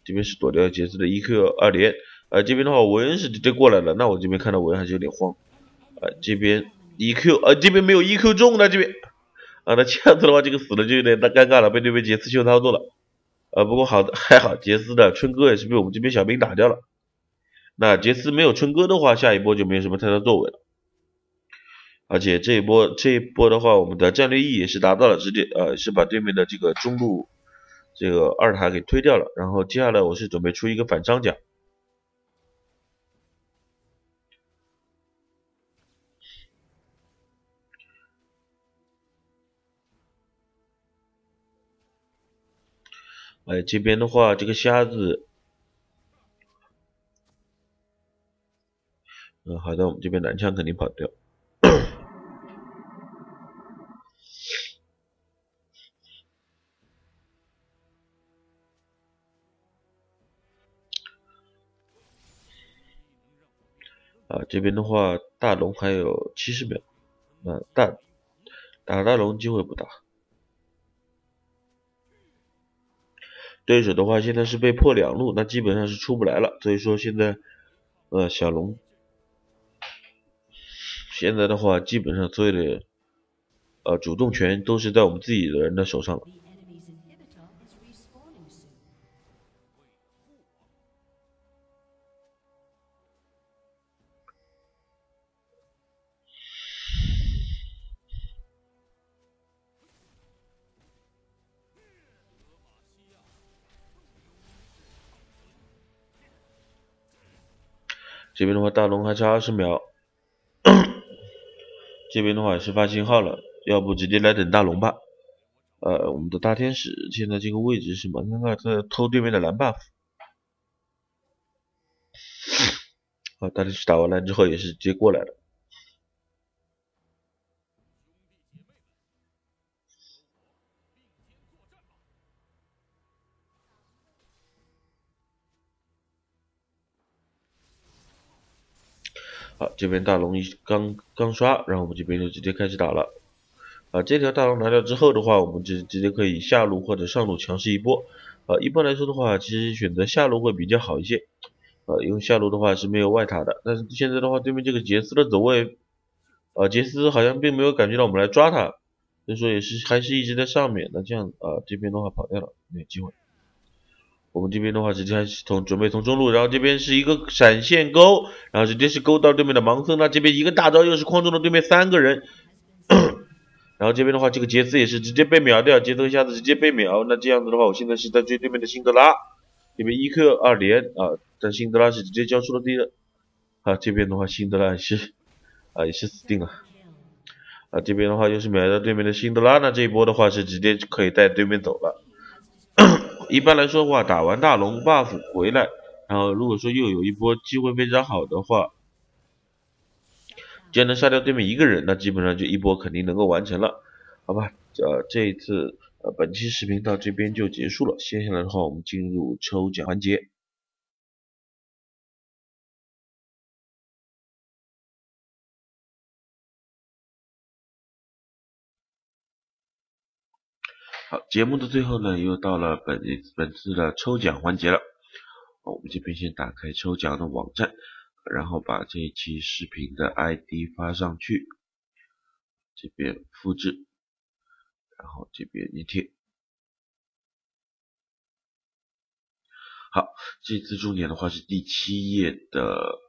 这边是躲掉杰斯的一 Q 二连。啊，这边的话文恩是直接过来了，那我这边看到文恩还是有点慌。啊，这边一 Q，啊这边没有一 Q 中的这边，啊那这样子的话，这个死了就有点尴尬了，被对面杰斯秀操作了。呃，不过好的还好，杰斯的春哥也是被我们这边小兵打掉了。那杰斯没有春哥的话，下一波就没有什么太大作为了。而且这一波这一波的话，我们的战略意义也是达到了，直接呃是把对面的这个中路这个二塔给推掉了。然后接下来我是准备出一个反伤甲。哎，这边的话，这个瞎子，嗯，好的，我们这边蓝枪肯定跑掉。啊，这边的话，大龙还有七十秒，啊，大打大龙机会不大。对手的话，现在是被破两路，那基本上是出不来了。所以说现在，呃，小龙现在的话，基本上所有的呃主动权都是在我们自己的人的手上了。这边的话，大龙还差二十秒。这边的话是发信号了，要不直接来等大龙吧。呃，我们的大天使现在这个位置是蛮尴尬，在偷对面的蓝 buff。啊，大天使打完蓝之后也是直接过来了。好，这边大龙一刚刚刷，然后我们这边就直接开始打了。啊，这条大龙拿掉之后的话，我们就直接可以下路或者上路强势一波。啊，一般来说的话，其实选择下路会比较好一些。啊，因为下路的话是没有外塔的，但是现在的话，对面这个杰斯的走位，啊，杰斯好像并没有感觉到我们来抓他，所以说也是还是一直在上面。那这样啊，这边的话跑掉了，没有机会。我们这边的话直接开始从准备从中路，然后这边是一个闪现勾，然后直接是勾到对面的盲僧，那这边一个大招又是框中了对面三个人。然后这边的话，这个杰斯也是直接被秒掉，杰斯一下子直接被秒。那这样子的话，我现在是在追对面的辛德拉，这边一 Q 二连啊，但辛德拉是直接交出了第一。啊，这边的话，辛德拉也是啊，也是死定了。啊，这边的话又是秒掉对面的辛德拉，那这一波的话是直接可以带对面走了。一般来说的话，打完大龙 buff 回来，然后如果说又有一波机会非常好的话。既然能杀掉对面一个人，那基本上就一波肯定能够完成了，好吧？呃，这一次呃本期视频到这边就结束了，接下来的话我们进入抽奖环节。好，节目的最后呢，又到了本本次的抽奖环节了，我们这边先打开抽奖的网站。然后把这一期视频的 ID 发上去，这边复制，然后这边粘贴。好，这次重点的话是第七页的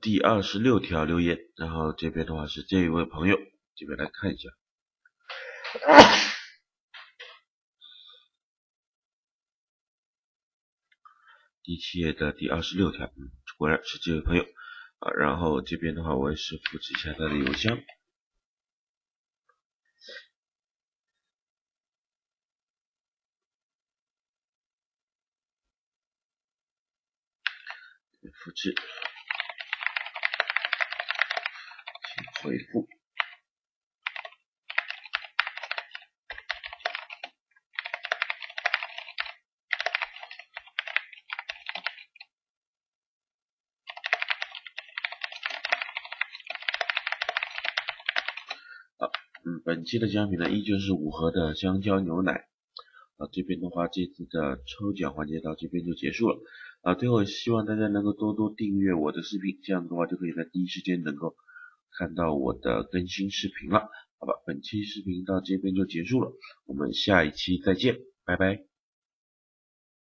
第二十六条留言，然后这边的话是这一位朋友，这边来看一下。第七页的第二十六条，嗯，果然是这位朋友啊。然后这边的话，我也是复制一下他的邮箱，复制，请回复。嗯，本期的奖品呢依旧是五盒的香蕉牛奶。啊，这边的话，这次的抽奖环节到这边就结束了。啊，最后希望大家能够多多订阅我的视频，这样的话就可以在第一时间能够看到我的更新视频了。好吧，本期视频到这边就结束了，我们下一期再见，拜拜。